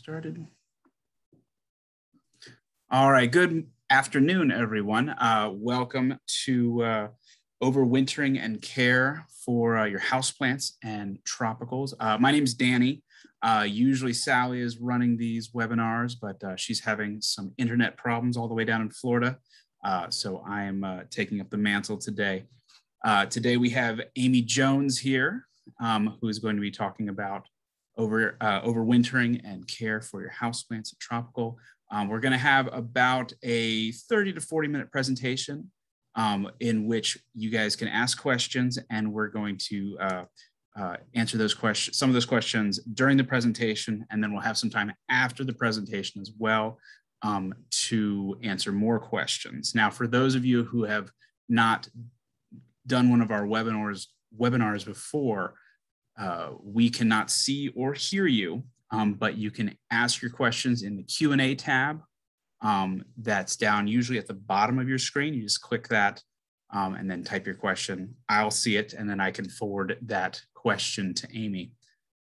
started. All right, good afternoon, everyone. Uh, welcome to uh, Overwintering and Care for uh, your Houseplants and Tropicals. Uh, my name is Danny. Uh, usually Sally is running these webinars, but uh, she's having some internet problems all the way down in Florida. so I am taking up the mantle today. today we have Amy Jones here, um, who is going to be talking about over uh, overwintering and care for your houseplants at Tropical. Um, we're going to have about a 30 to 40 minute presentation um, in which you guys can ask questions and we're going to uh, uh, answer those questions, some of those questions during the presentation, and then we'll have some time after the presentation as well um, to answer more questions. Now, for those of you who have not done one of our webinars, webinars before, uh, we cannot see or hear you, um, but you can ask your questions in the Q&A tab um, that's down usually at the bottom of your screen. You just click that um, and then type your question. I'll see it and then I can forward that question to Amy.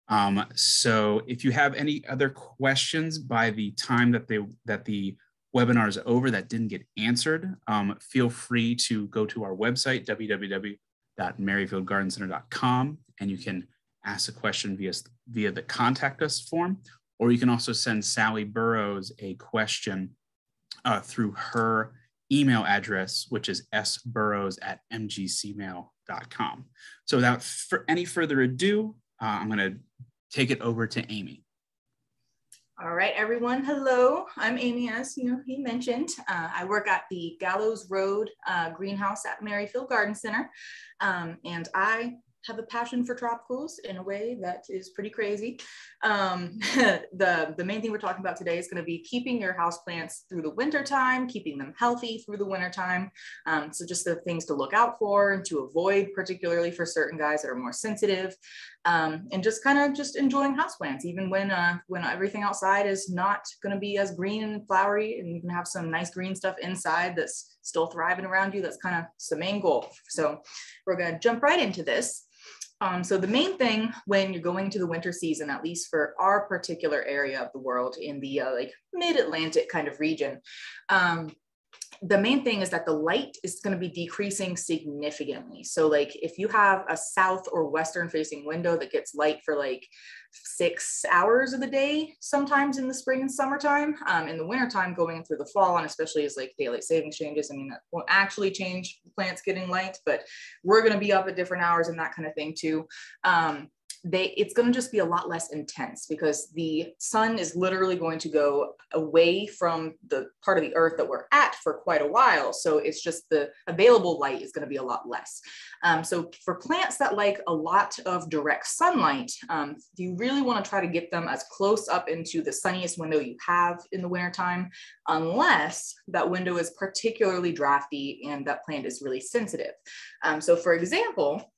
Um, so if you have any other questions by the time that, they, that the webinar is over that didn't get answered, um, feel free to go to our website, www.merrifieldgardencenter.com, and you can ask a question via, via the contact us form, or you can also send Sally Burrows a question uh, through her email address, which is sburrows at mgcmail.com. So without any further ado, uh, I'm gonna take it over to Amy. All right, everyone. Hello, I'm Amy, as you know, he mentioned. Uh, I work at the Gallows Road uh, greenhouse at Merrifield Garden Center. Um, and I have a passion for tropicals in a way that is pretty crazy. Um, the, the main thing we're talking about today is going to be keeping your house plants through the winter time, keeping them healthy through the winter time. Um, so just the things to look out for and to avoid, particularly for certain guys that are more sensitive um, and just kind of just enjoying houseplants, even when uh, when everything outside is not going to be as green and flowery, and you can have some nice green stuff inside that's still thriving around you. That's kind of the main goal. So we're going to jump right into this. Um, so the main thing when you're going to the winter season, at least for our particular area of the world in the uh, like mid-Atlantic kind of region, um, the main thing is that the light is going to be decreasing significantly. So like if you have a south or western facing window that gets light for like six hours of the day, sometimes in the spring and summertime, um, in the wintertime going through the fall, and especially as like daylight savings changes, I mean, that won't actually change plants getting light, but we're going to be up at different hours and that kind of thing too. Um, they it's going to just be a lot less intense because the sun is literally going to go away from the part of the earth that we're at for quite a while. So it's just the available light is going to be a lot less. Um, so for plants that like a lot of direct sunlight um, you really want to try to get them as close up into the sunniest window you have in the wintertime? Unless that window is particularly drafty and that plant is really sensitive. Um, so for example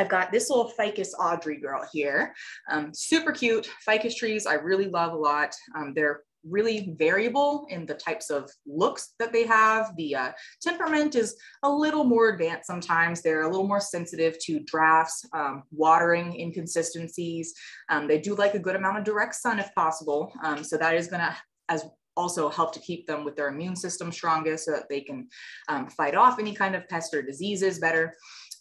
I've got this little ficus Audrey girl here. Um, super cute ficus trees. I really love a lot. Um, they're really variable in the types of looks that they have. The uh, temperament is a little more advanced sometimes. They're a little more sensitive to drafts, um, watering inconsistencies. Um, they do like a good amount of direct sun if possible. Um, so that is gonna, as also help to keep them with their immune system strongest so that they can um, fight off any kind of pest or diseases better.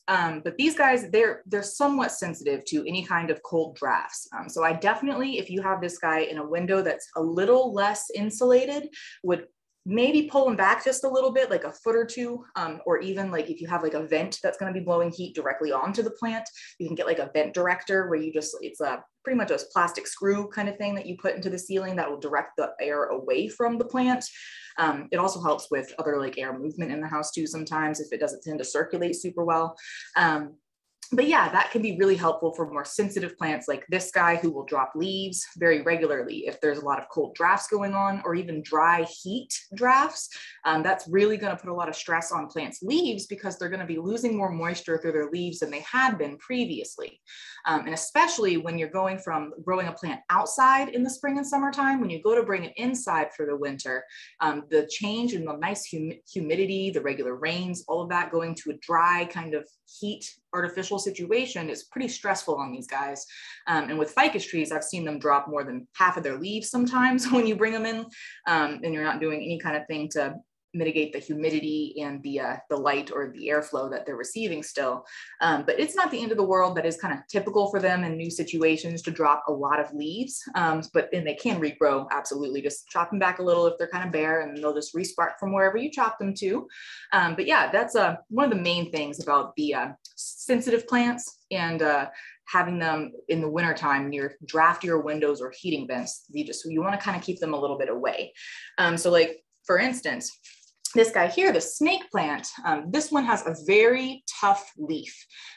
Um, but these guys, they're they're somewhat sensitive to any kind of cold drafts. Um, so I definitely, if you have this guy in a window that's a little less insulated, would maybe pull them back just a little bit, like a foot or two, um, or even like if you have like a vent that's going to be blowing heat directly onto the plant, you can get like a vent director where you just, it's a pretty much a plastic screw kind of thing that you put into the ceiling that will direct the air away from the plant. Um, it also helps with other like air movement in the house too sometimes if it doesn't tend to circulate super well. Um, but yeah, that can be really helpful for more sensitive plants like this guy who will drop leaves very regularly if there's a lot of cold drafts going on or even dry heat drafts. Um, that's really going to put a lot of stress on plants' leaves because they're going to be losing more moisture through their leaves than they had been previously. Um, and especially when you're going from growing a plant outside in the spring and summertime, when you go to bring it inside for the winter, um, the change in the nice hum humidity, the regular rains, all of that going to a dry kind of heat artificial situation is pretty stressful on these guys. Um, and with ficus trees, I've seen them drop more than half of their leaves sometimes when you bring them in um, and you're not doing any kind of thing to mitigate the humidity and the uh, the light or the airflow that they're receiving still. Um, but it's not the end of the world. That is kind of typical for them in new situations to drop a lot of leaves. Um, but then they can regrow absolutely. Just chop them back a little if they're kind of bare, and they'll just respark from wherever you chop them to. Um, but yeah, that's uh, one of the main things about the uh, sensitive plants and uh, having them in the wintertime near draftier windows or heating vents. You just you want to kind of keep them a little bit away. Um, so like for instance, this guy here, the snake plant, um, this one has a very tough leaf.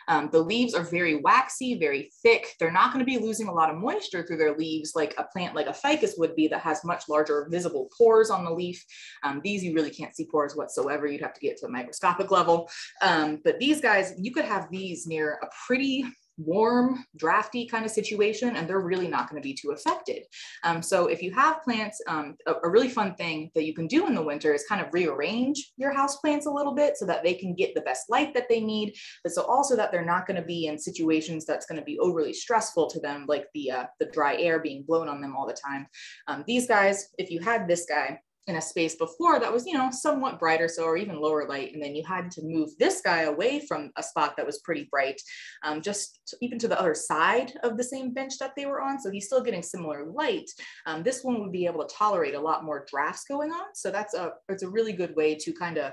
Um, the leaves are very waxy, very thick. They're not going to be losing a lot of moisture through their leaves like a plant like a ficus would be that has much larger visible pores on the leaf. Um, these you really can't see pores whatsoever. You'd have to get to a microscopic level. Um, but these guys, you could have these near a pretty warm, drafty kind of situation, and they're really not going to be too affected. Um, so if you have plants, um, a, a, really fun thing that you can do in the winter is kind of rearrange your house plants a little bit so that they can get the best light that they need, but so also that they're not going to be in situations that's going to be overly stressful to them, like the uh, the dry air being blown on them all the time. Um, these guys, if you had this guy, in a space before that was, you know, somewhat brighter, so or even lower light, and then you had to move this guy away from a spot that was pretty bright, um, just to, even to the other side of the same bench that they were on. So he's still getting similar light. Um, this one would be able to tolerate a lot more drafts going on. So that's a it's a really good way to kind of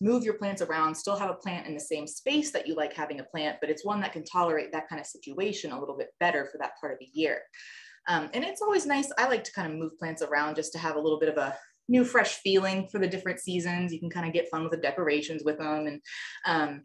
move your plants around, still have a plant in the same space that you like having a plant, but it's one that can tolerate that kind of situation a little bit better for that part of the year. Um, and it's always nice. I like to kind of move plants around just to have a little bit of a new fresh feeling for the different seasons. You can kind of get fun with the decorations with them. And um,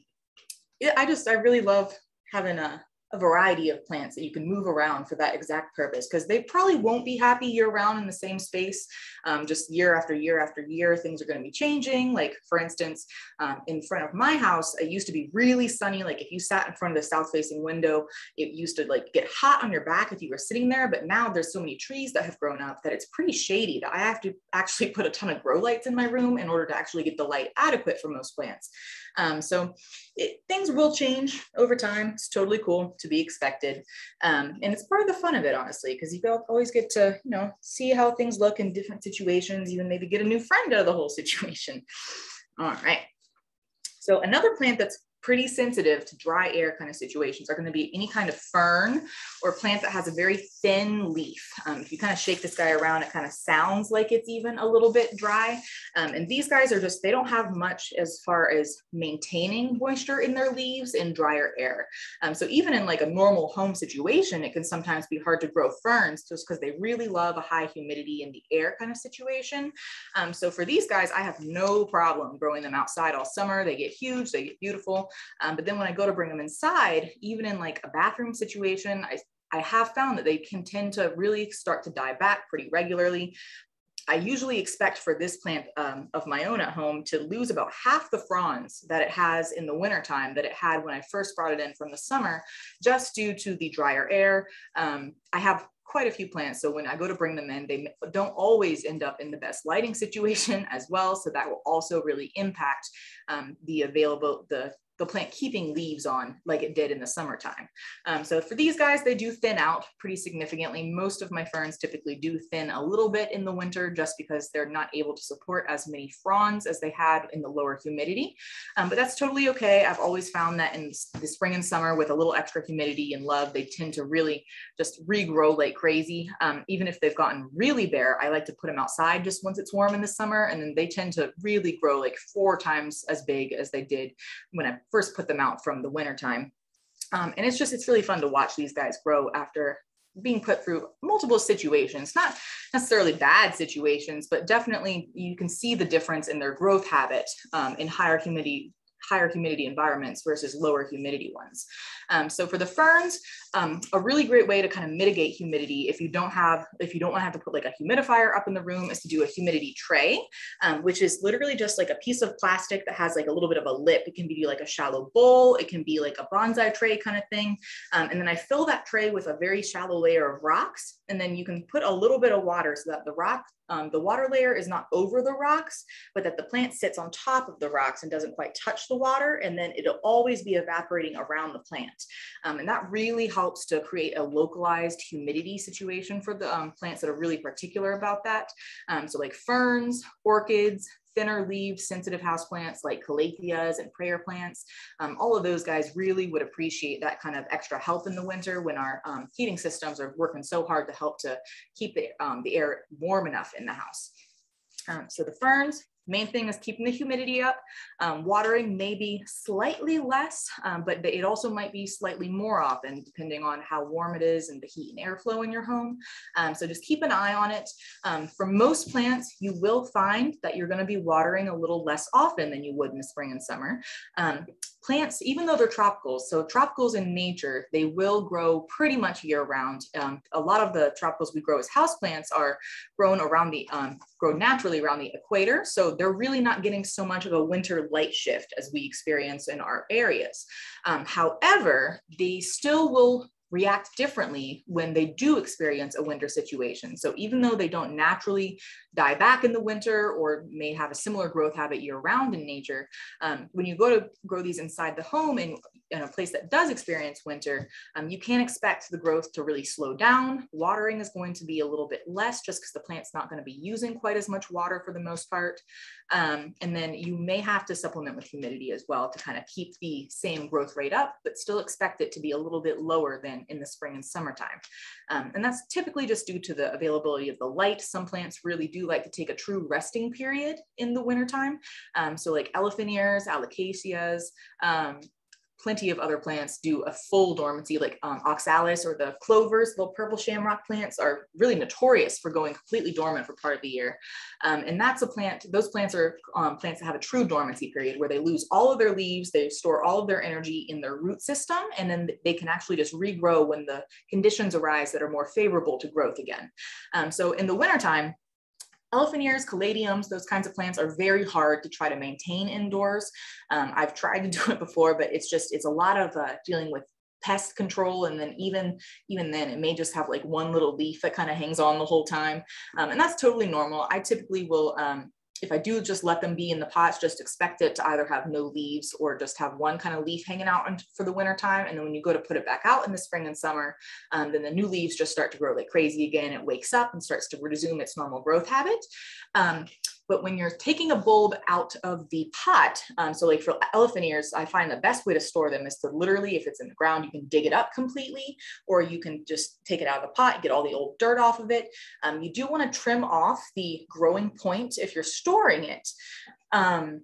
I just, I really love having a, a variety of plants that you can move around for that exact purpose because they probably won't be happy year round in the same space. Um, just year after year after year, things are going to be changing. Like, for instance, um, in front of my house, it used to be really sunny. Like, if you sat in front of the south facing window, it used to like get hot on your back if you were sitting there. But now there's so many trees that have grown up that it's pretty shady. That I have to actually put a ton of grow lights in my room in order to actually get the light adequate for most plants. Um, so it, things will change over time. It's totally cool to be expected. Um, and it's part of the fun of it, honestly, because you always get to, you know, see how things look in different situations, even maybe get a new friend out of the whole situation. All right. So another plant that's pretty sensitive to dry air kind of situations are going to be any kind of fern or plant that has a very thin leaf. Um, if you kind of shake this guy around, it kind of sounds like it's even a little bit dry. Um, and these guys are just, they don't have much as far as maintaining moisture in their leaves in drier air. Um, so even in like a normal home situation, it can sometimes be hard to grow ferns just because they really love a high humidity in the air kind of situation. Um, so for these guys, I have no problem growing them outside all summer. They get huge, they get beautiful. Um, but then when I go to bring them inside, even in like a bathroom situation, I, I have found that they can tend to really start to die back pretty regularly. I usually expect for this plant um, of my own at home to lose about half the fronds that it has in the wintertime that it had when I first brought it in from the summer, just due to the drier air. Um, I have quite a few plants. So when I go to bring them in, they don't always end up in the best lighting situation as well. So that will also really impact um, the available, the the plant keeping leaves on like it did in the summertime. Um, so for these guys, they do thin out pretty significantly. Most of my ferns typically do thin a little bit in the winter just because they're not able to support as many fronds as they had in the lower humidity. Um, but that's totally okay. I've always found that in the spring and summer with a little extra humidity and love, they tend to really just regrow like crazy. Um, even if they've gotten really bare, I like to put them outside just once it's warm in the summer and then they tend to really grow like four times as big as they did when I first put them out from the wintertime. Um, and it's just, it's really fun to watch these guys grow after being put through multiple situations, not necessarily bad situations, but definitely you can see the difference in their growth habit um, in higher humidity higher humidity environments versus lower humidity ones. Um, so for the ferns, um, a really great way to kind of mitigate humidity if you don't have, if you don't want to have to put like a humidifier up in the room is to do a humidity tray, um, which is literally just like a piece of plastic that has like a little bit of a lip. It can be like a shallow bowl. It can be like a bonsai tray kind of thing. Um, and then I fill that tray with a very shallow layer of rocks. And then you can put a little bit of water so that the rock um, the water layer is not over the rocks, but that the plant sits on top of the rocks and doesn't quite touch the water. And then it'll always be evaporating around the plant. Um, and that really helps to create a localized humidity situation for the um, plants that are really particular about that. Um, so like ferns, orchids, thinner leaved sensitive houseplants like calatheas and prayer plants. Um, all of those guys really would appreciate that kind of extra help in the winter when our um, heating systems are working so hard to help to keep the, um, the air warm enough in the house. Um, so the ferns, Main thing is keeping the humidity up. Um, watering may be slightly less, um, but it also might be slightly more often depending on how warm it is and the heat and airflow in your home. Um, so just keep an eye on it. Um, for most plants, you will find that you're gonna be watering a little less often than you would in the spring and summer. Plants, even though they're tropicals, so tropicals in nature, they will grow pretty much year round. Um, a lot of the tropicals we grow as houseplants are grown around the, um, grow naturally around the equator. So they're really not getting so much of a winter light shift as we experience in our areas. Um, however, they still will react differently when they do experience a winter situation. So even though they don't naturally die back in the winter or may have a similar growth habit year round in nature, um, when you go to grow these inside the home and in a place that does experience winter, um, you can't expect the growth to really slow down. Watering is going to be a little bit less just because the plant's not going to be using quite as much water for the most part. Um, and then you may have to supplement with humidity as well to kind of keep the same growth rate up, but still expect it to be a little bit lower than in the spring and summertime. Um, and that's typically just due to the availability of the light. Some plants really do like to take a true resting period in the wintertime. Um, so like elephant ears, alocasias, um, plenty of other plants do a full dormancy, like um, oxalis or the clovers, the purple shamrock plants are really notorious for going completely dormant for part of the year. Um, and that's a plant, those plants are um, plants that have a true dormancy period where they lose all of their leaves, they store all of their energy in their root system, and then they can actually just regrow when the conditions arise that are more favorable to growth again. Um, so in the wintertime, Elephant ears, caladiums, those kinds of plants are very hard to try to maintain indoors. Um, I've tried to do it before, but it's just, it's a lot of uh, dealing with pest control and then even even then it may just have like one little leaf that kind of hangs on the whole time um, and that's totally normal i typically will um, if I do just let them be in the pots, just expect it to either have no leaves or just have one kind of leaf hanging out for the winter time. And then when you go to put it back out in the spring and summer, um, then the new leaves just start to grow like crazy again. It wakes up and starts to resume its normal growth habit. Um, but when you're taking a bulb out of the pot, um, so like for elephant ears, I find the best way to store them is to literally, if it's in the ground, you can dig it up completely, or you can just take it out of the pot, get all the old dirt off of it. Um, you do want to trim off the growing point if you're storing it. Um,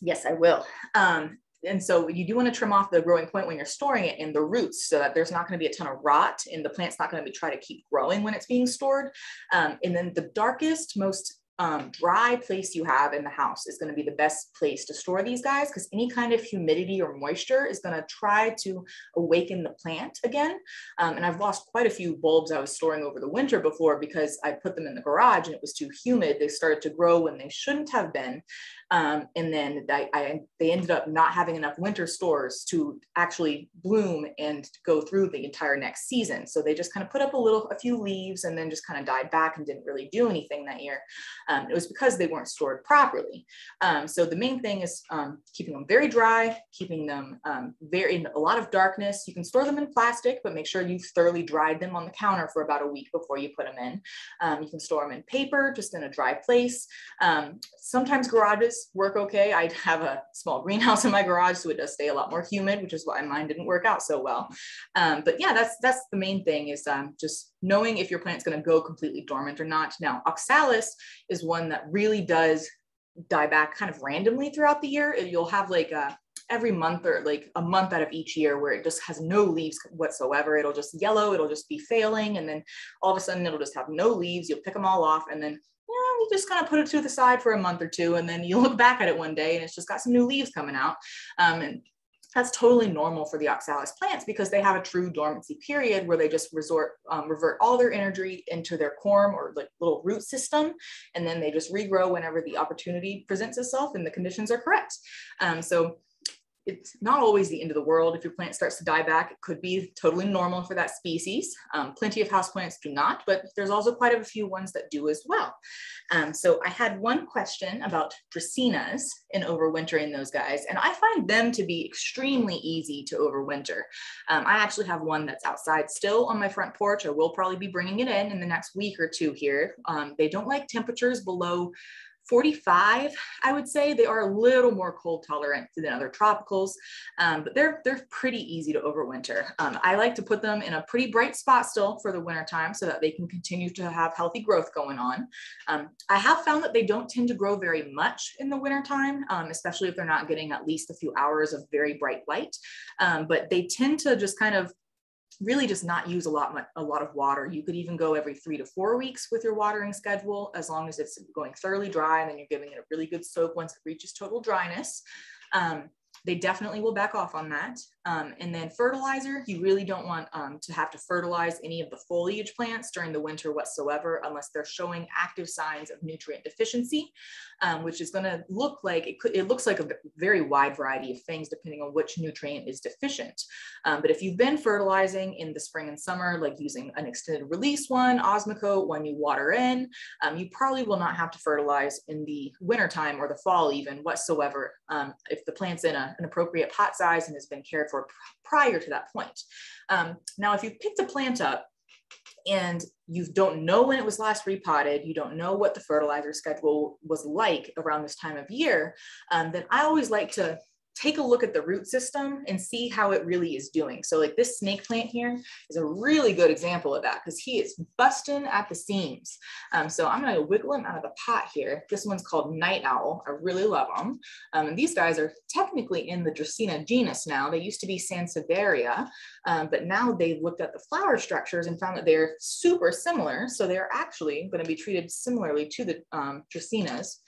yes, I will. Um, and so you do want to trim off the growing point when you're storing it in the roots so that there's not going to be a ton of rot and the plant's not going to be try to keep growing when it's being stored. Um, and then the darkest, most um, dry place you have in the house is going to be the best place to store these guys because any kind of humidity or moisture is going to try to awaken the plant again. Um, and I've lost quite a few bulbs I was storing over the winter before because I put them in the garage and it was too humid. They started to grow when they shouldn't have been. Um, and then I, I, they ended up not having enough winter stores to actually bloom and go through the entire next season. So they just kind of put up a little, a few leaves and then just kind of died back and didn't really do anything that year. Um, it was because they weren't stored properly. Um, so the main thing is um, keeping them very dry, keeping them um, very in a lot of darkness. You can store them in plastic, but make sure you've thoroughly dried them on the counter for about a week before you put them in. Um, you can store them in paper, just in a dry place. sometimes garages work okay. I have a small greenhouse in my garage, so it does stay a lot more humid, which is why mine didn't work out so well. Um, but yeah, that's that's the main thing is um, just knowing if your plant's going to go completely dormant or not. Now, oxalis is one that really does die back kind of randomly throughout the year. You'll have like a every month or like a month out of each year where it just has no leaves whatsoever. It'll just yellow, it'll just be failing. And then all of a sudden it'll just have no leaves. You'll pick them all off. And then yeah, you just kind of put it to the side for a month or two, and then you look back at it one day and it's just got some new leaves coming out. Um, and that's totally normal for the oxalis plants because they have a true dormancy period where they just resort um, revert all their energy into their corm or like little root system and then they just regrow whenever the opportunity presents itself and the conditions are correct um, so it's not always the end of the world. If your plant starts to die back, it could be totally normal for that species. Um, plenty of houseplants do not, but there's also quite a few ones that do as well. Um, so I had one question about Dracaenas and overwintering those guys, and I find them to be extremely easy to overwinter. Um, I actually have one that's outside still on my front porch. I will probably be bringing it in in the next week or two here. Um, they don't like temperatures below 45, I would say they are a little more cold tolerant than other tropicals, um, but they're, they're pretty easy to overwinter. Um, I like to put them in a pretty bright spot still for the winter time so that they can continue to have healthy growth going on. Um, I have found that they don't tend to grow very much in the wintertime, um, especially if they're not getting at least a few hours of very bright light, um, but they tend to just kind of really just not use a lot, a lot of water. You could even go every three to four weeks with your watering schedule, as long as it's going thoroughly dry and then you're giving it a really good soak once it reaches total dryness. Um, they definitely will back off on that. Um, and then fertilizer, you really don't want um, to have to fertilize any of the foliage plants during the winter whatsoever, unless they're showing active signs of nutrient deficiency, um, which is gonna look like, it, could, it looks like a very wide variety of things depending on which nutrient is deficient. Um, but if you've been fertilizing in the spring and summer, like using an extended release one, Osmocote, when you water in, um, you probably will not have to fertilize in the wintertime or the fall even whatsoever um, if the plant's in a, an appropriate pot size and has been cared for for prior to that point. Um, now, if you picked a plant up and you don't know when it was last repotted, you don't know what the fertilizer schedule was like around this time of year, um, then I always like to take a look at the root system and see how it really is doing. So like this snake plant here is a really good example of that because he is busting at the seams. Um, so I'm gonna wiggle him out of the pot here. This one's called Night Owl. I really love them. Um, and these guys are technically in the Dracaena genus now. They used to be Sansevieria, um, but now they've looked at the flower structures and found that they're super similar. So they're actually gonna be treated similarly to the um, Dracaenas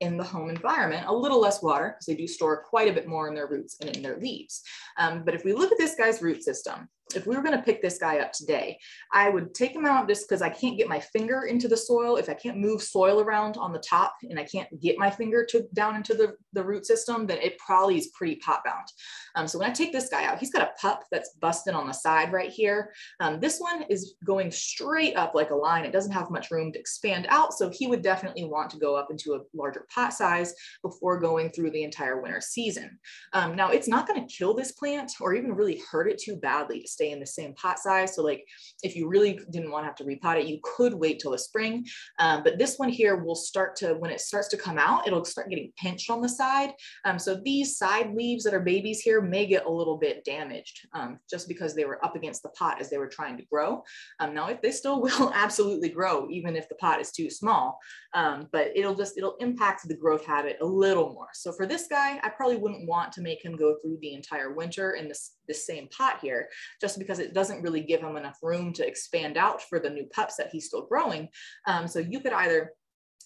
in the home environment, a little less water because they do store quite a bit more in their roots and in their leaves. Um, but if we look at this guy's root system, if we were going to pick this guy up today, I would take him out just because I can't get my finger into the soil. If I can't move soil around on the top and I can't get my finger to down into the, the root system, then it probably is pretty pot bound. Um, so when I take this guy out, he's got a pup that's busted on the side right here. Um, this one is going straight up like a line. It doesn't have much room to expand out. So he would definitely want to go up into a larger pot size before going through the entire winter season. Um, now it's not going to kill this plant or even really hurt it too badly stay in the same pot size. So like if you really didn't want to have to repot it, you could wait till the spring. Um, but this one here will start to, when it starts to come out, it'll start getting pinched on the side. Um, so these side leaves that are babies here may get a little bit damaged um, just because they were up against the pot as they were trying to grow. Um, now if they still will absolutely grow, even if the pot is too small, um, but it'll just, it'll impact the growth habit a little more. So for this guy, I probably wouldn't want to make him go through the entire winter in this, this same pot here, just because it doesn't really give him enough room to expand out for the new pups that he's still growing. Um, so you could either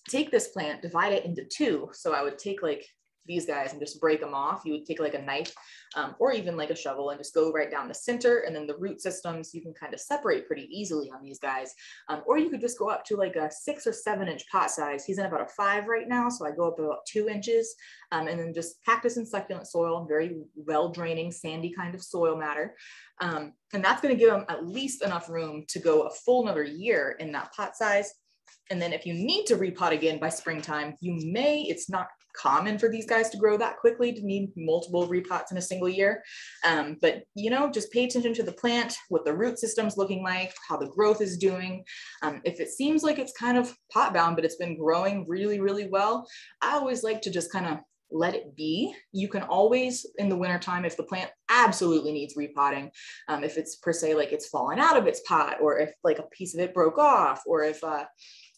take this plant, divide it into two. So I would take like these guys and just break them off. You would take like a knife um, or even like a shovel and just go right down the center. And then the root systems you can kind of separate pretty easily on these guys. Um, or you could just go up to like a six or seven inch pot size. He's in about a five right now. So I go up about two inches um, and then just cactus and succulent soil, very well draining, sandy kind of soil matter. Um, and that's going to give them at least enough room to go a full another year in that pot size. And then if you need to repot again by springtime, you may, it's not common for these guys to grow that quickly to need multiple repots in a single year. Um, but you know, just pay attention to the plant, what the root system's looking like, how the growth is doing. Um, if it seems like it's kind of pot bound, but it's been growing really, really well, I always like to just kind of let it be. You can always, in the wintertime, if the plant absolutely needs repotting, um, if it's per se like it's fallen out of its pot, or if like a piece of it broke off, or if uh,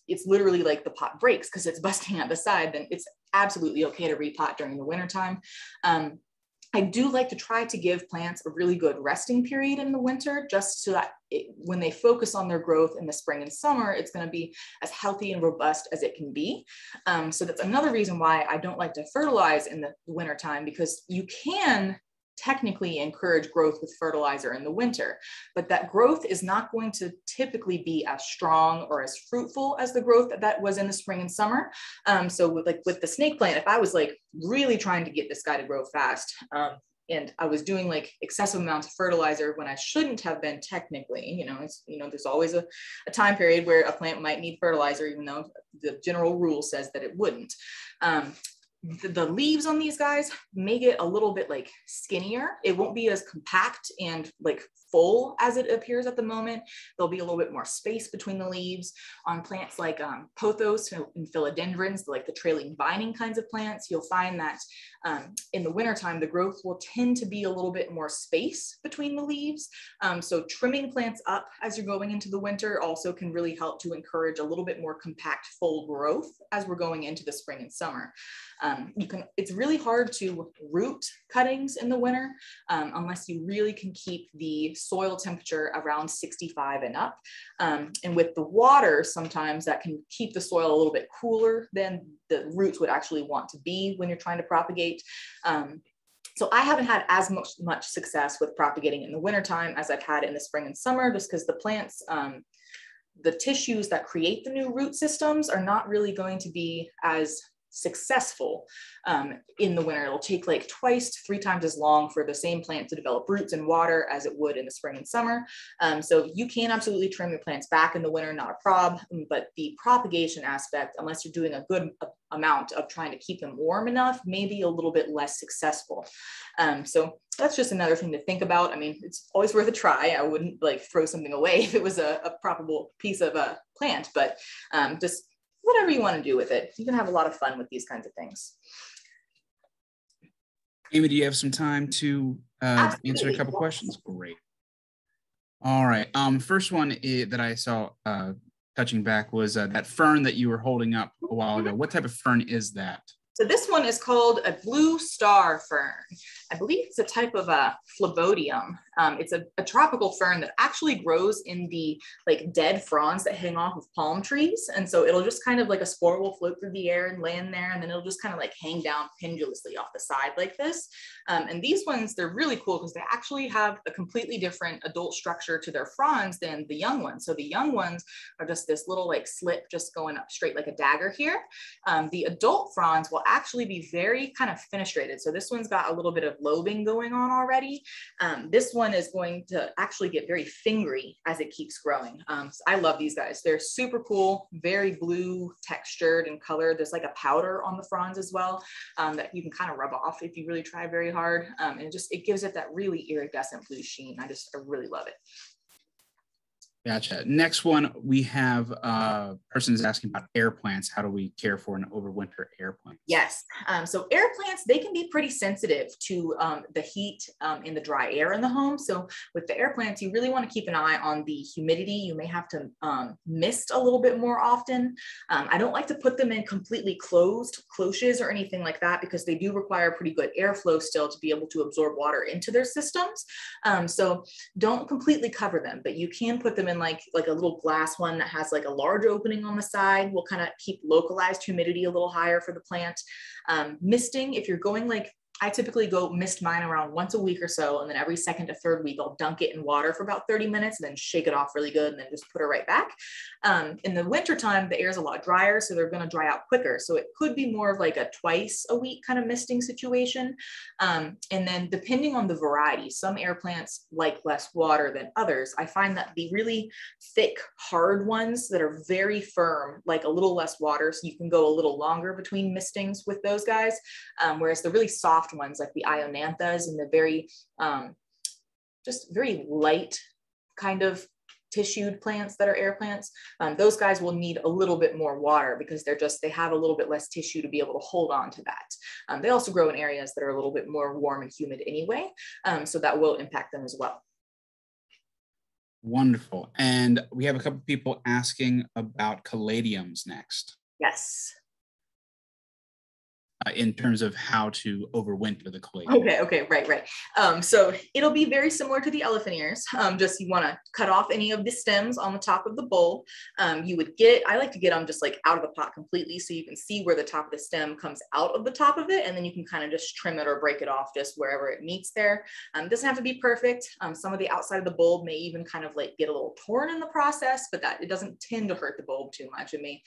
it's literally like the pot breaks because it's busting at the side, then it's absolutely okay to repot during the wintertime. Um, I do like to try to give plants a really good resting period in the winter, just so that it, when they focus on their growth in the spring and summer, it's going to be as healthy and robust as it can be. Um, so that's another reason why I don't like to fertilize in the wintertime because you can technically encourage growth with fertilizer in the winter, but that growth is not going to typically be as strong or as fruitful as the growth that, that was in the spring and summer. Um, so with like with the snake plant, if I was like really trying to get this guy to grow fast, um, and I was doing like excessive amounts of fertilizer when I shouldn't have been technically, you know, it's, you know, there's always a, a time period where a plant might need fertilizer, even though the general rule says that it wouldn't. Um, the, the leaves on these guys may get a little bit like skinnier. It won't be as compact and like full as it appears at the moment. There'll be a little bit more space between the leaves. On plants like um, pothos and philodendrons, like the trailing vining kinds of plants, you'll find that um, in the wintertime, the growth will tend to be a little bit more space between the leaves. Um, so trimming plants up as you're going into the winter also can really help to encourage a little bit more compact full growth as we're going into the spring and summer. Um, you can, it's really hard to root cuttings in the winter um, unless you really can keep the soil temperature around 65 and up. Um, and with the water, sometimes that can keep the soil a little bit cooler than the roots would actually want to be when you're trying to propagate. Um, so I haven't had as much, much success with propagating in the wintertime as I've had in the spring and summer, just because the plants, um, the tissues that create the new root systems are not really going to be as successful um, in the winter. It'll take like twice to three times as long for the same plant to develop roots and water as it would in the spring and summer. Um, so you can absolutely trim your plants back in the winter, not a problem, but the propagation aspect, unless you're doing a good amount of trying to keep them warm enough, maybe a little bit less successful. Um, so that's just another thing to think about. I mean, it's always worth a try. I wouldn't like throw something away if it was a, a probable piece of a plant, but um, just whatever you want to do with it. You can have a lot of fun with these kinds of things. Amy, do you have some time to uh, answer a couple questions? Great. All right. Um, first one is, that I saw uh, touching back was uh, that fern that you were holding up a while ago. What type of fern is that? So this one is called a blue star fern. I believe it's a type of a phlebodium. Um, it's a, a, tropical fern that actually grows in the like dead fronds that hang off of palm trees. And so it'll just kind of like a spore will float through the air and land there. And then it'll just kind of like hang down pendulously off the side like this. Um, and these ones, they're really cool because they actually have a completely different adult structure to their fronds than the young ones. So the young ones are just this little like slip just going up straight like a dagger here. Um, the adult fronds will actually be very kind of fenestrated. So this one's got a little bit of lobing going on already. Um, this one is going to actually get very fingery as it keeps growing. Um, so I love these guys. They're super cool, very blue textured and colored. There's like a powder on the fronds as well um, that you can kind of rub off if you really try very hard. Um, and it just, it gives it that really iridescent blue sheen. I just, I really love it. Gotcha. Next one, we have a uh, person is asking about air plants. How do we care for an overwinter air plant? Yes. Um, so air plants, they can be pretty sensitive to um, the heat um, in the dry air in the home. So with the air plants, you really want to keep an eye on the humidity. You may have to um, mist a little bit more often. Um, I don't like to put them in completely closed cloches or anything like that because they do require pretty good airflow still to be able to absorb water into their systems. Um, so don't completely cover them, but you can put them in like like a little glass one that has like a large opening on the side will kind of keep localized humidity a little higher for the plant. Um, misting, if you're going like I typically go mist mine around once a week or so. And then every second to third week, I'll dunk it in water for about 30 minutes and then shake it off really good and then just put it right back. Um, in the wintertime, the air is a lot drier, so they're going to dry out quicker. So it could be more of like a twice a week kind of misting situation. Um, and then depending on the variety, some air plants like less water than others. I find that the really thick, hard ones that are very firm, like a little less water, so you can go a little longer between mistings with those guys. Um, whereas the really soft soft ones like the ionanthas and the very um, just very light kind of tissued plants that are air plants um, those guys will need a little bit more water because they're just they have a little bit less tissue to be able to hold on to that. Um, they also grow in areas that are a little bit more warm and humid anyway um, so that will impact them as well. Wonderful. And we have a couple people asking about caladiums next. Yes in terms of how to overwinter the clay. Okay, okay, right, right. Um, so it'll be very similar to the elephant ears. Um, just you want to cut off any of the stems on the top of the bulb. Um, you would get, I like to get them just like out of the pot completely so you can see where the top of the stem comes out of the top of it and then you can kind of just trim it or break it off just wherever it meets there. Um, doesn't have to be perfect. Um, some of the outside of the bulb may even kind of like get a little torn in the process, but that it doesn't tend to hurt the bulb too much. It may,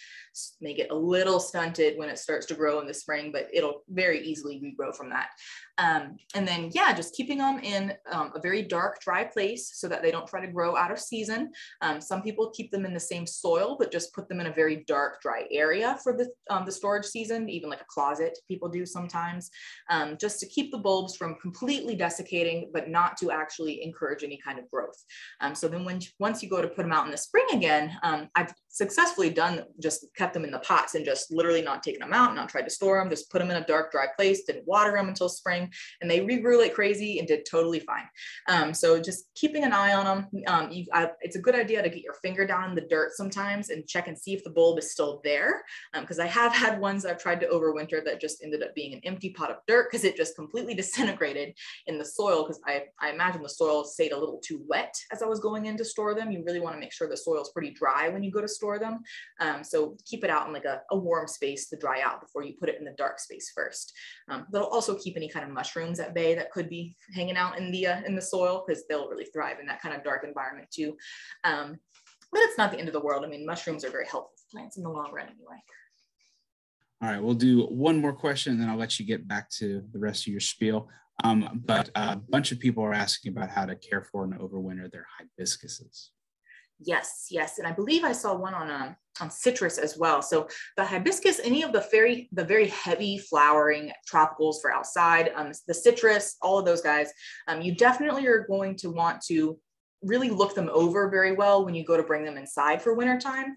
may get a little stunted when it starts to grow in the spring, but it'll very easily regrow from that. Um, and then, yeah, just keeping them in um, a very dark, dry place so that they don't try to grow out of season. Um, some people keep them in the same soil, but just put them in a very dark, dry area for the, um, the storage season, even like a closet people do sometimes, um, just to keep the bulbs from completely desiccating, but not to actually encourage any kind of growth. Um, so then when once you go to put them out in the spring again, I've successfully done just kept them in the pots and just literally not taken them out, not tried to store them, just put them in a dark, dry place, didn't water them until spring, and they regrew like crazy and did totally fine. Um, so just keeping an eye on them. Um, you, I, it's a good idea to get your finger down in the dirt sometimes and check and see if the bulb is still there. Because um, I have had ones I've tried to overwinter that just ended up being an empty pot of dirt because it just completely disintegrated in the soil. Because I, I imagine the soil stayed a little too wet as I was going in to store them. You really want to make sure the soil is pretty dry when you go to store them. Um, so keep it out in like a, a, warm space to dry out before you put it in the dark space first. Um, that'll also keep any kind of mushrooms at bay that could be hanging out in the uh, in the soil because they'll really thrive in that kind of dark environment too. Um, but it's not the end of the world. I mean, mushrooms are very helpful plants in the long run anyway. All right, we'll do one more question and then I'll let you get back to the rest of your spiel. Um, but a bunch of people are asking about how to care for and overwinter their hibiscuses. Yes, yes, and I believe I saw one on um, on citrus as well. So the hibiscus, any of the very the very heavy flowering tropicals for outside, um, the citrus, all of those guys, um, you definitely are going to want to really look them over very well when you go to bring them inside for wintertime.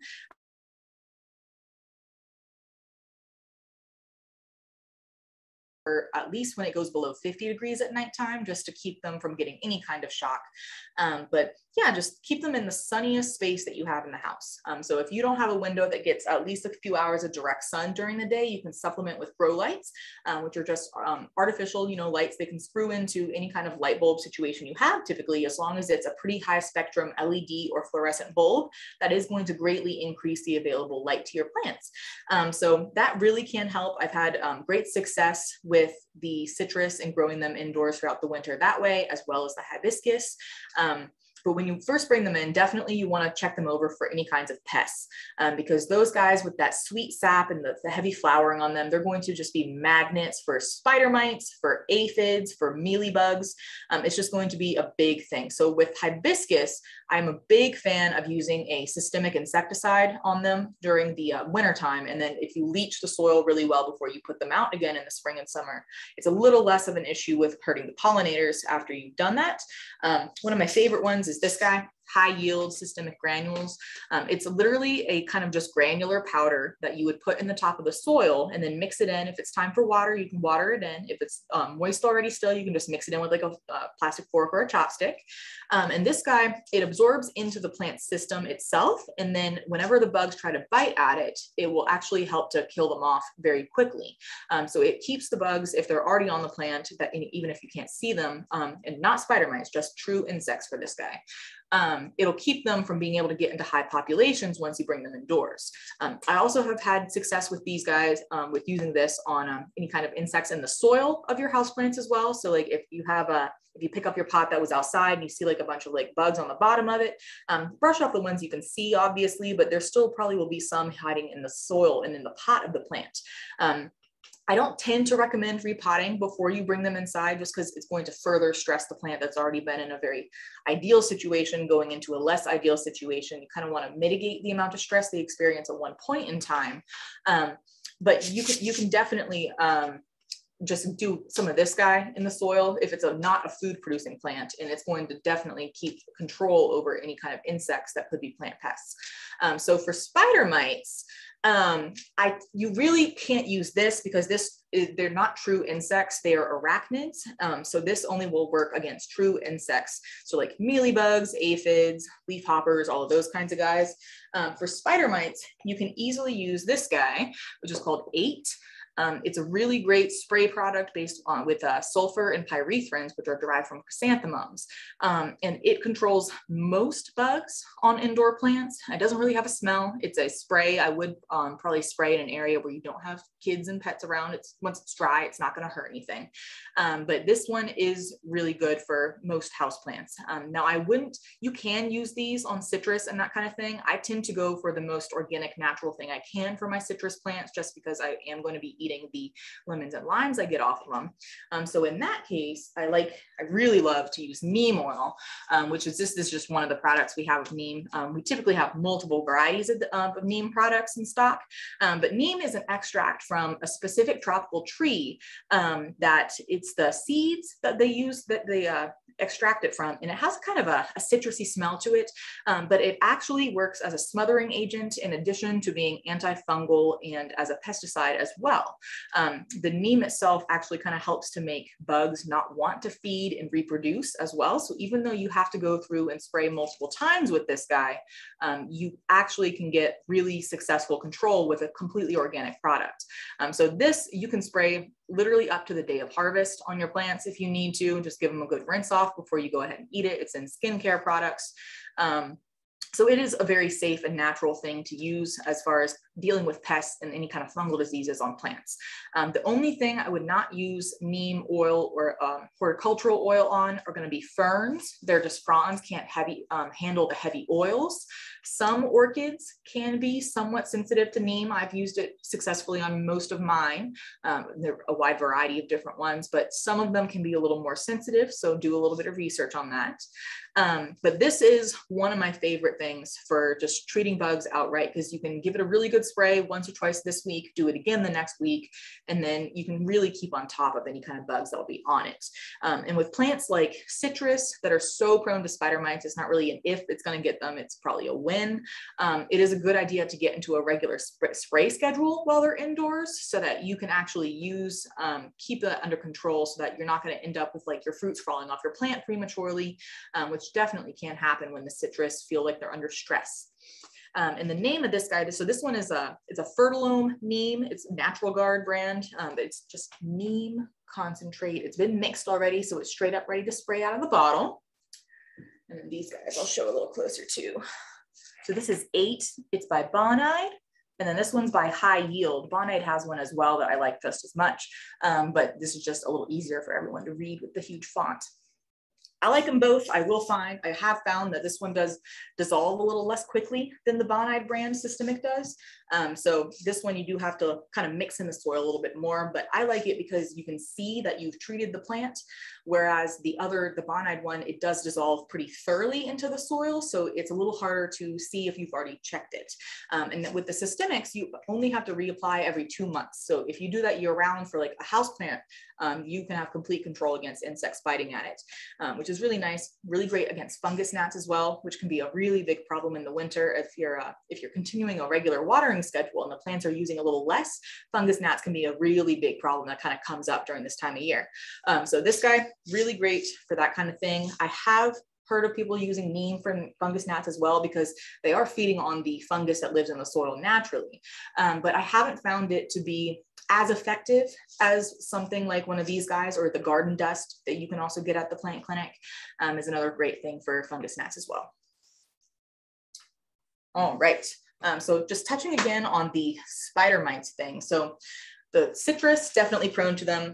or at least when it goes below 50 degrees at nighttime, just to keep them from getting any kind of shock. Um, but yeah, just keep them in the sunniest space that you have in the house. Um, so if you don't have a window that gets at least a few hours of direct sun during the day, you can supplement with grow lights, um, which are just um, artificial, you know, lights they can screw into any kind of light bulb situation you have typically, as long as it's a pretty high spectrum LED or fluorescent bulb, that is going to greatly increase the available light to your plants. Um, so that really can help. I've had um, great success with the citrus and growing them indoors throughout the winter that way, as well as the hibiscus. Um, but when you first bring them in, definitely you want to check them over for any kinds of pests um, because those guys with that sweet sap and the, the, heavy flowering on them, they're going to just be magnets for spider mites, for aphids, for mealybugs. Um, it's just going to be a big thing. So with hibiscus, I'm a big fan of using a systemic insecticide on them during the uh, winter time. And then if you leach the soil really well before you put them out again in the spring and summer, it's a little less of an issue with hurting the pollinators after you've done that. Um, one of my favorite ones is this guy Hi-Yield systemic granules. Um, it's literally a kind of just granular powder that you would put in the top of the soil and then mix it in. If it's time for water, you can water it in. If it's um, moist already still, you can just mix it in with like a, plastic fork or a chopstick. Um, and this guy, it absorbs into the plant system itself. And then whenever the bugs try to bite at it, it will actually help to kill them off very quickly. Um, so it keeps the bugs, if they're already on the plant, that even if you can't see them, um, and not spider mites, just true insects for this guy um, it'll keep them from being able to get into high populations once you bring them indoors. Um, I also have had success with these guys um, with using this on um, any kind of insects in the soil of your houseplants as well. So like if you have a, if you pick up your pot that was outside and you see like a bunch of like bugs on the bottom of it, um, brush off the ones you can see obviously, but there still probably will be some hiding in the soil and in the pot of the plant. I don't tend to recommend repotting before you bring them inside just because it's going to further stress the plant that's already been in a very ideal situation going into a less ideal situation. You kind of want to mitigate the amount of stress they experience at one point in time. Um, but you can, you can definitely um, just do some of this guy in the soil if it's a not a food producing plant and it's going to definitely keep control over any kind of insects that could be plant pests. Um, so for spider mites, um, I you really can't use this because this is, they're not true insects; they are arachnids. Um, so this only will work against true insects. So like mealybugs, aphids, leafhoppers, all of those kinds of guys. Um, for spider mites, you can easily use this guy, which is called Eight. Um, it's a really great spray product based on with uh, sulfur and pyrethrins, which are derived from chrysanthemums. Um, and it controls most bugs on indoor plants. It doesn't really have a smell. It's a spray. I would um, probably spray in an area where you don't have kids and pets around. It's once it's dry, it's not going to hurt anything. Um, but this one is really good for most houseplants. Um, now I wouldn't, you can use these on citrus and that kind of thing. I tend to go for the most organic, natural thing I can for my citrus plants, just because I am going to be eating the lemons and limes I get off of them. Um, so in that case, I like, I really love to use neem oil, um, which is this, this is just one of the products we have of neem. Um, we typically have multiple varieties of, the, of neem products in stock, um, but neem is an extract from a specific tropical tree um, that it's the seeds that they use that they uh, extract it from, and it has kind of a, a citrusy smell to it, um, but it actually works as a smothering agent in addition to being antifungal and as a pesticide as well. Um, the neem itself actually kind of helps to make bugs not want to feed and reproduce as well. So even though you have to go through and spray multiple times with this guy, um, you actually can get really successful control with a completely organic product. Um, so this you can spray literally up to the day of harvest on your plants if you need to. Just give them a good rinse off before you go ahead and eat it. It's in skincare products. Um, so it is a very safe and natural thing to use as far as dealing with pests and any kind of fungal diseases on plants. Um, the only thing I would not use neem oil or um, horticultural oil on are going to be ferns. They're just fronds, can't heavy um, handle the heavy oils. Some orchids can be somewhat sensitive to neem. I've used it successfully on most of mine. Um, there are a wide variety of different ones, but some of them can be a little more sensitive. So do a little bit of research on that. Um, but this is one of my favorite things for just treating bugs outright because you can give it a really good spray once or twice this week, do it again the next week, and then you can really keep on top of any kind of bugs that will be on it. Um, and with plants like citrus that are so prone to spider mites, it's not really an if it's going to get them, it's probably a when. Um, it is a good idea to get into a regular sp spray schedule while they're indoors so that you can actually use, um, keep that under control so that you're not going to end up with like your fruits falling off your plant prematurely, um, which definitely can happen when the citrus feel like they're under stress. Um, and the name of this guy, so this one is a, it's a Fertilome neem. It's Natural Guard brand. Um, it's just neem concentrate. It's been mixed already, so it's straight up ready to spray out of the bottle. And then these guys I'll show a little closer too. So this is eight. It's by Bonide. And then this one's by Hi-Yield. Bonide has one as well that I like just as much, um, but this is just a little easier for everyone to read with the huge font. I like them both. I will find, I have found that this one does dissolve a little less quickly than the Bonide brand systemic does. Um, so this one you do have to kind of mix in the soil a little bit more, but I like it because you can see that you've treated the plant, whereas the other, the Bonide one, it does dissolve pretty thoroughly into the soil. So it's a little harder to see if you've already checked it. Um, and with the systemics, you only have to reapply every two months. So if you do that year round for like a house plant, um, you can have complete control against insects biting at it, um, which is really nice, really great against fungus gnats as well, which can be a really big problem in the winter if you're uh, if you're continuing a regular watering schedule and the plants are using a little less, fungus gnats can be a really big problem that kind of comes up during this time of year. Um, so this guy, really great for that kind of thing. I have heard of people using neem for fungus gnats as well because they are feeding on the fungus that lives in the soil naturally. Um, but I haven't found it to be as effective as something like one of these guys or the garden dust that you can also get at the plant clinic um, is another great thing for fungus gnats as well. All right, um, so just touching again on the spider mites thing. So the citrus, definitely prone to them.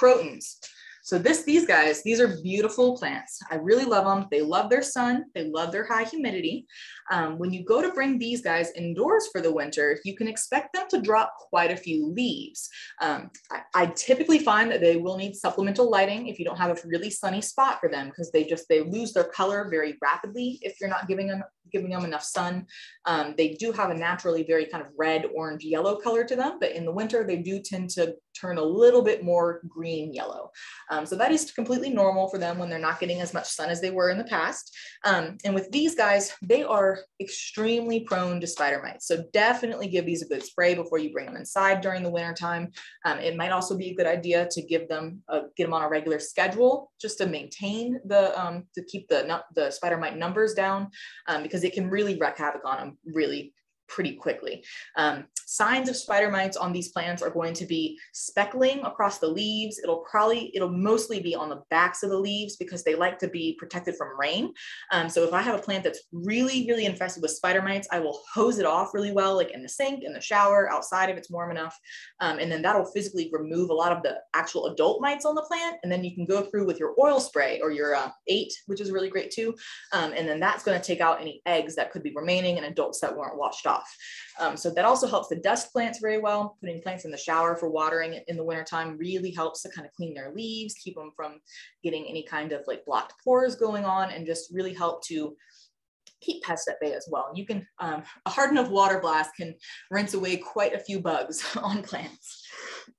Crotons, so this, these guys, these are beautiful plants. I really love them. They love their sun. They love their high humidity. Um, when you go to bring these guys indoors for the winter, you can expect them to drop quite a few leaves. Um, I, I, typically find that they will need supplemental lighting if you don't have a really sunny spot for them because they just, they lose their color very rapidly if you're not giving them, giving them enough sun. Um, they do have a naturally very kind of red, orange, yellow color to them, but in the winter, they do tend to turn a little bit more green yellow. Um, so that is completely normal for them when they're not getting as much sun as they were in the past. Um, and with these guys, they are extremely prone to spider mites. So definitely give these a good spray before you bring them inside during the winter time. Um, it might also be a good idea to give them, a, get them on a regular schedule just to maintain the, um, to keep the, the spider mite numbers down um, because it can really wreak havoc on them really pretty quickly. Um, signs of spider mites on these plants are going to be speckling across the leaves. It'll probably, it'll mostly be on the backs of the leaves because they like to be protected from rain. Um, so if I have a plant that's really, really infested with spider mites, I will hose it off really well, like in the sink, in the shower, outside if it's warm enough. Um, and then that'll physically remove a lot of the actual adult mites on the plant. And then you can go through with your oil spray or your uh, eight, which is really great too. Um, and then that's going to take out any eggs that could be remaining and adults that weren't washed off. Off. Um, so that also helps the dust plants very well. Putting plants in the shower for watering in the wintertime really helps to kind of clean their leaves, keep them from getting any kind of like blocked pores going on and just really help to keep pests at bay as well. You can, um, a hard enough water blast can rinse away quite a few bugs on plants.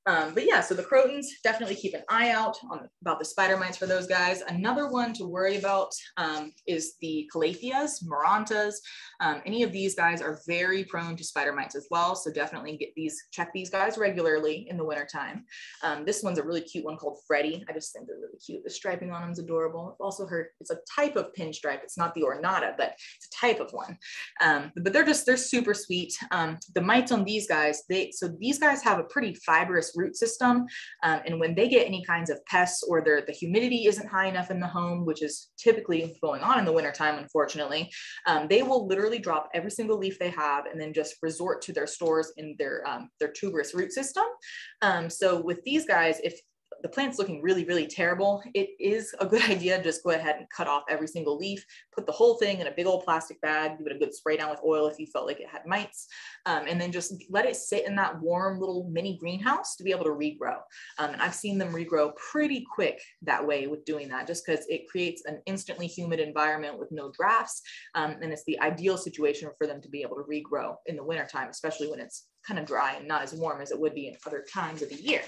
Um, but yeah, so the crotons, definitely keep an eye out on about the spider mites for those guys. Another one to worry about um, is the calatheas, marantas. Um, any of these guys are very prone to spider mites as well. So definitely get these, check these guys regularly in the wintertime. Um, this one's a really cute one called Freddie. I just think they're really cute. The striping on them is adorable. I've also heard it's a type of pinstripe. It's not the ornata, but it's a type of one. Um, but they're just, they're super sweet. Um, the mites on these guys, they, so these guys have a pretty fibrous root system. Um, and when they get any kinds of pests or the humidity isn't high enough in the home, which is typically going on in the wintertime, unfortunately, um, they will literally drop every single leaf they have and then just resort to their stores in their, um, their tuberous root system. Um, so with these guys, if the plant's looking really, really terrible, it is a good idea to just go ahead and cut off every single leaf, put the whole thing in a big old plastic bag, give it a good spray down with oil if you felt like it had mites, um, and then just let it sit in that warm little mini greenhouse to be able to regrow. Um, and I've seen them regrow pretty quick that way with doing that, just because it creates an instantly humid environment with no drafts. Um, and it's the ideal situation for them to be able to regrow in the wintertime, especially when it's kind of dry and not as warm as it would be in other times of the year.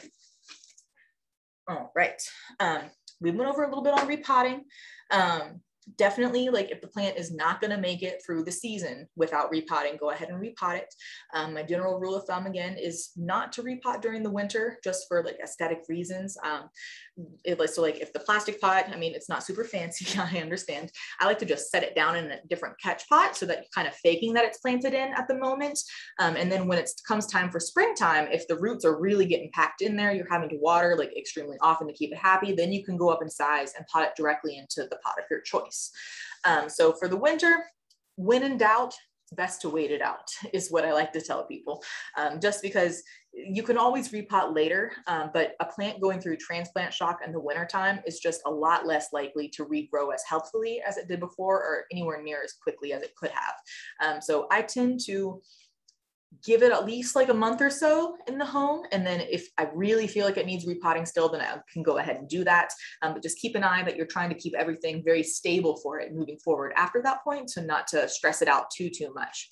All right. Um, we went over a little bit on repotting. Um, definitely like if the plant is not going to make it through the season without repotting go ahead and repot it um, my general rule of thumb again is not to repot during the winter just for like aesthetic reasons um, it, like so like if the plastic pot i mean it's not super fancy i understand. I like to just set it down in a different catch pot so that you're kind of faking that it's planted in at the moment. Um, and then when it comes time for springtime if the roots are really getting packed in there you're having to water like extremely often to keep it happy then you can go up in size and pot it directly into the pot of your choice. Um, so for the winter, when in doubt, best to wait it out is what I like to tell people. Um, just because you can always repot later, um, but a plant going through transplant shock in the wintertime is just a lot less likely to regrow as healthfully as it did before or anywhere near as quickly as it could have. Um, so I tend to give it at least like a month or so in the home. And then if I really feel like it needs repotting still, then I can go ahead and do that. Um, but just keep an eye that you're trying to keep everything very stable for it moving forward after that point. So not to stress it out too, too much.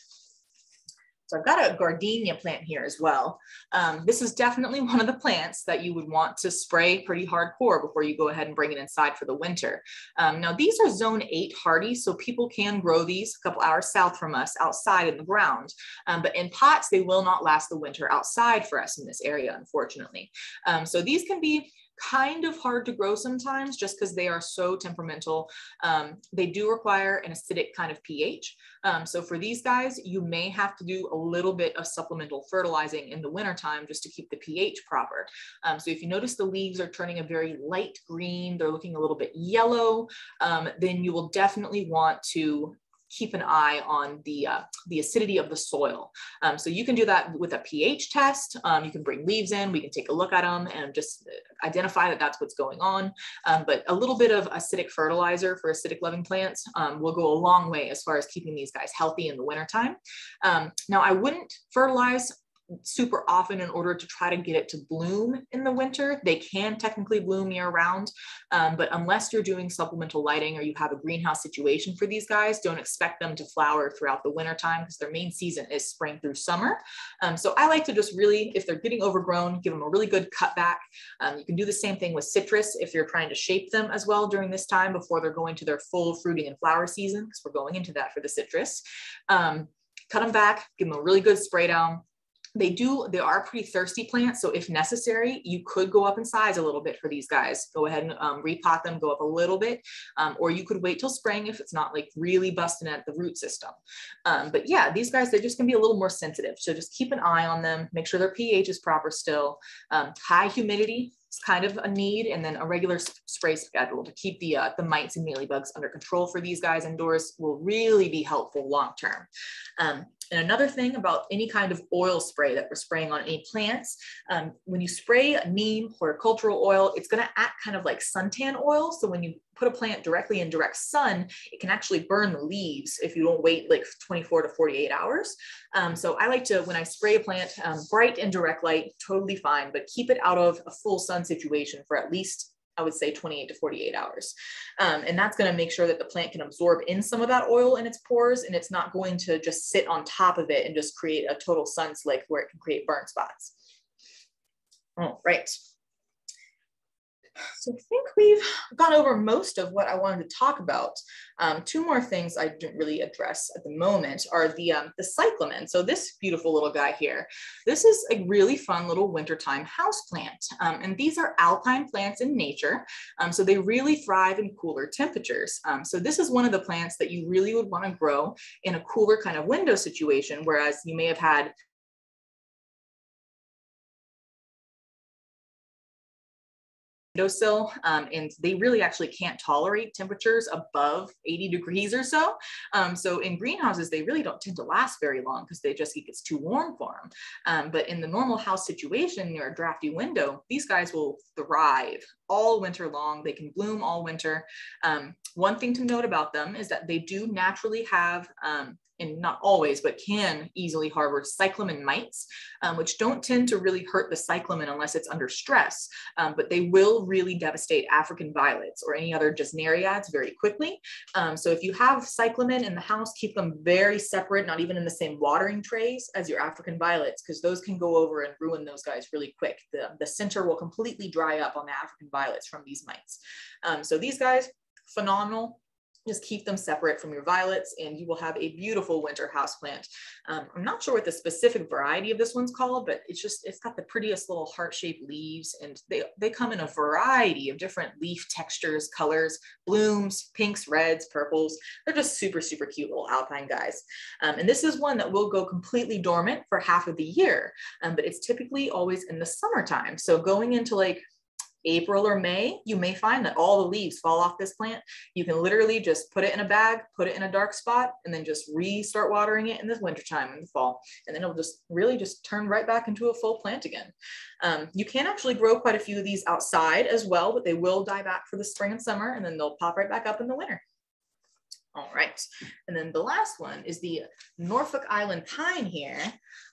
So I've got a gardenia plant here as well. Um, this is definitely one of the plants that you would want to spray pretty hardcore before you go ahead and bring it inside for the winter. Um, now these are zone eight hardy, so people can grow these a couple hours south from us outside in the ground. Um, but in pots, they will not last the winter outside for us in this area, unfortunately. Um, so these can be kind of hard to grow sometimes just because they are so temperamental. Um, they do require an acidic kind of pH. Um, so for these guys, you may have to do a little bit of supplemental fertilizing in the wintertime just to keep the pH proper. Um, so if you notice the leaves are turning a very light green, they're looking a little bit yellow, um, then you will definitely want to keep an eye on the, uh, the acidity of the soil. Um, so you can do that with a pH test. Um, you can bring leaves in, we can take a look at them and just identify that that's what's going on. Um, but a little bit of acidic fertilizer for acidic loving plants um, will go a long way as far as keeping these guys healthy in the wintertime. Um, now I wouldn't fertilize super often in order to try to get it to bloom in the winter. They can technically bloom year round, um, but unless you're doing supplemental lighting or you have a greenhouse situation for these guys, don't expect them to flower throughout the winter time because their main season is spring through summer. Um, so I like to just really, if they're getting overgrown, give them a really good cutback. Um, you can do the same thing with citrus if you're trying to shape them as well during this time before they're going to their full fruiting and flower season because we're going into that for the citrus. Um, cut them back, give them a really good spray down, they do they are pretty thirsty plants so if necessary you could go up in size a little bit for these guys. Go ahead and um, repot them go up a little bit um, or you could wait till spring if it's not like really busting at the root system. Um, but yeah these guys they're just going to be a little more sensitive so just keep an eye on them make sure their ph is proper still. Um, high humidity is kind of a need and then a regular spray schedule to keep the uh, the mites and mealybugs under control for these guys indoors will really be helpful long term. Um, and another thing about any kind of oil spray that we're spraying on any plants, um, when you spray neem horticultural oil, it's going to act kind of like suntan oil. So when you put a plant directly in direct sun, it can actually burn the leaves if you don't wait like 24 to 48 hours. Um, so I like to, when I spray a plant, um, bright and direct light, totally fine, but keep it out of a full sun situation for at least I would say 28 to 48 hours. Um, and that's going to make sure that the plant can absorb in some of that oil in its pores and it's not going to just sit on top of it and just create a total sun slick where it can create burn spots. All right. So I think we've gone over most of what I wanted to talk about. Um, two more things I didn't really address at the moment are the, um, the cyclamen. So this beautiful little guy here, this is a really fun little wintertime house plant. Um, and these are alpine plants in nature. Um, so they really thrive in cooler temperatures. Um, so this is one of the plants that you really would want to grow in a cooler kind of window situation, whereas you may have had windowsill um, and they really actually can't tolerate temperatures above 80 degrees or so. Um, so in greenhouses, they really don't tend to last very long because they just, it gets too warm for them. Um, but in the normal house situation near a drafty window, these guys will thrive all winter long. They can bloom all winter. Um, one thing to note about them is that they do naturally have um, and not always, but can easily harbor cyclamen mites, um, which don't tend to really hurt the cyclamen unless it's under stress, um, but they will really devastate African violets or any other gesneriads very quickly. Um, so if you have cyclamen in the house, keep them very separate, not even in the same watering trays as your African violets, because those can go over and ruin those guys really quick. The, the center will completely dry up on the African violets from these mites. Um, so these guys, phenomenal just keep them separate from your violets and you will have a beautiful winter houseplant. Um, I'm not sure what the specific variety of this one's called, but it's just, it's got the prettiest little heart-shaped leaves and they, they come in a variety of different leaf textures, colors, blooms, pinks, reds, purples. They're just super, super cute little alpine guys. Um, and this is one that will go completely dormant for half of the year, um, but it's typically always in the summertime. So going into like April or May, you may find that all the leaves fall off this plant. You can literally just put it in a bag, put it in a dark spot, and then just restart watering it in the wintertime in the fall. And then it'll just really just turn right back into a full plant again. Um, you can actually grow quite a few of these outside as well, but they will die back for the spring and summer, and then they'll pop right back up in the winter. All right, and then the last one is the Norfolk Island pine here.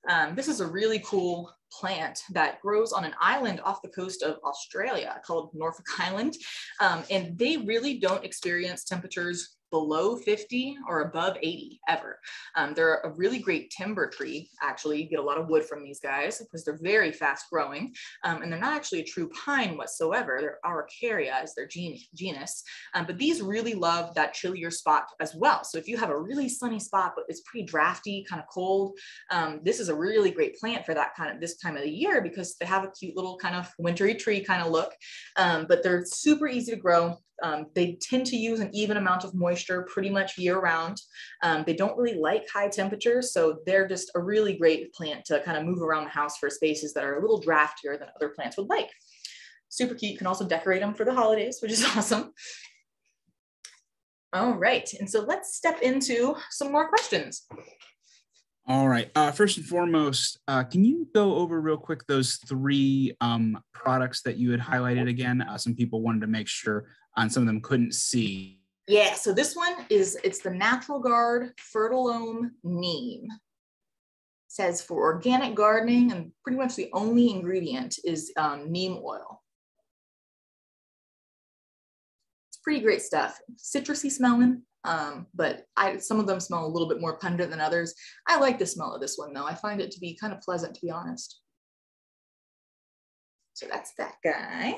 Um, this is a really cool plant that grows on an island off the coast of Australia called Norfolk Island. Um, and they really don't experience temperatures below 50 or above 80 ever. Um, they're a really great timber tree. Actually, you get a lot of wood from these guys because they're very fast growing. Um, and they're not actually a true pine whatsoever. They're Araucaria as their gen genus. Um, but these really love that chillier spot as well. So if you have a really sunny spot, but it's pretty drafty, kind of cold, um, this is a really great plant for that kind of this time of the year because they have a cute little kind of wintry tree kind of look. Um, but they're super easy to grow. Um, they tend to use an even amount of moisture pretty much year round. Um, they don't really like high temperatures, so they're just a really great plant to kind of move around the house for spaces that are a little draftier than other plants would like. Super cute. You can also decorate them for the holidays, which is awesome. All right, and so let's step into some more questions. All right. Uh, first and foremost, uh, can you go over real quick those three um, products that you had highlighted again? Uh, some people wanted to make sure on some of them couldn't see. Yeah, so this one is, it's the Natural Guard Fertilome Neem. It says for organic gardening and pretty much the only ingredient is um, neem oil. It's pretty great stuff. Citrusy smelling, um, but I, some of them smell a little bit more pungent than others. I like the smell of this one though. I find it to be kind of pleasant to be honest. So that's that guy.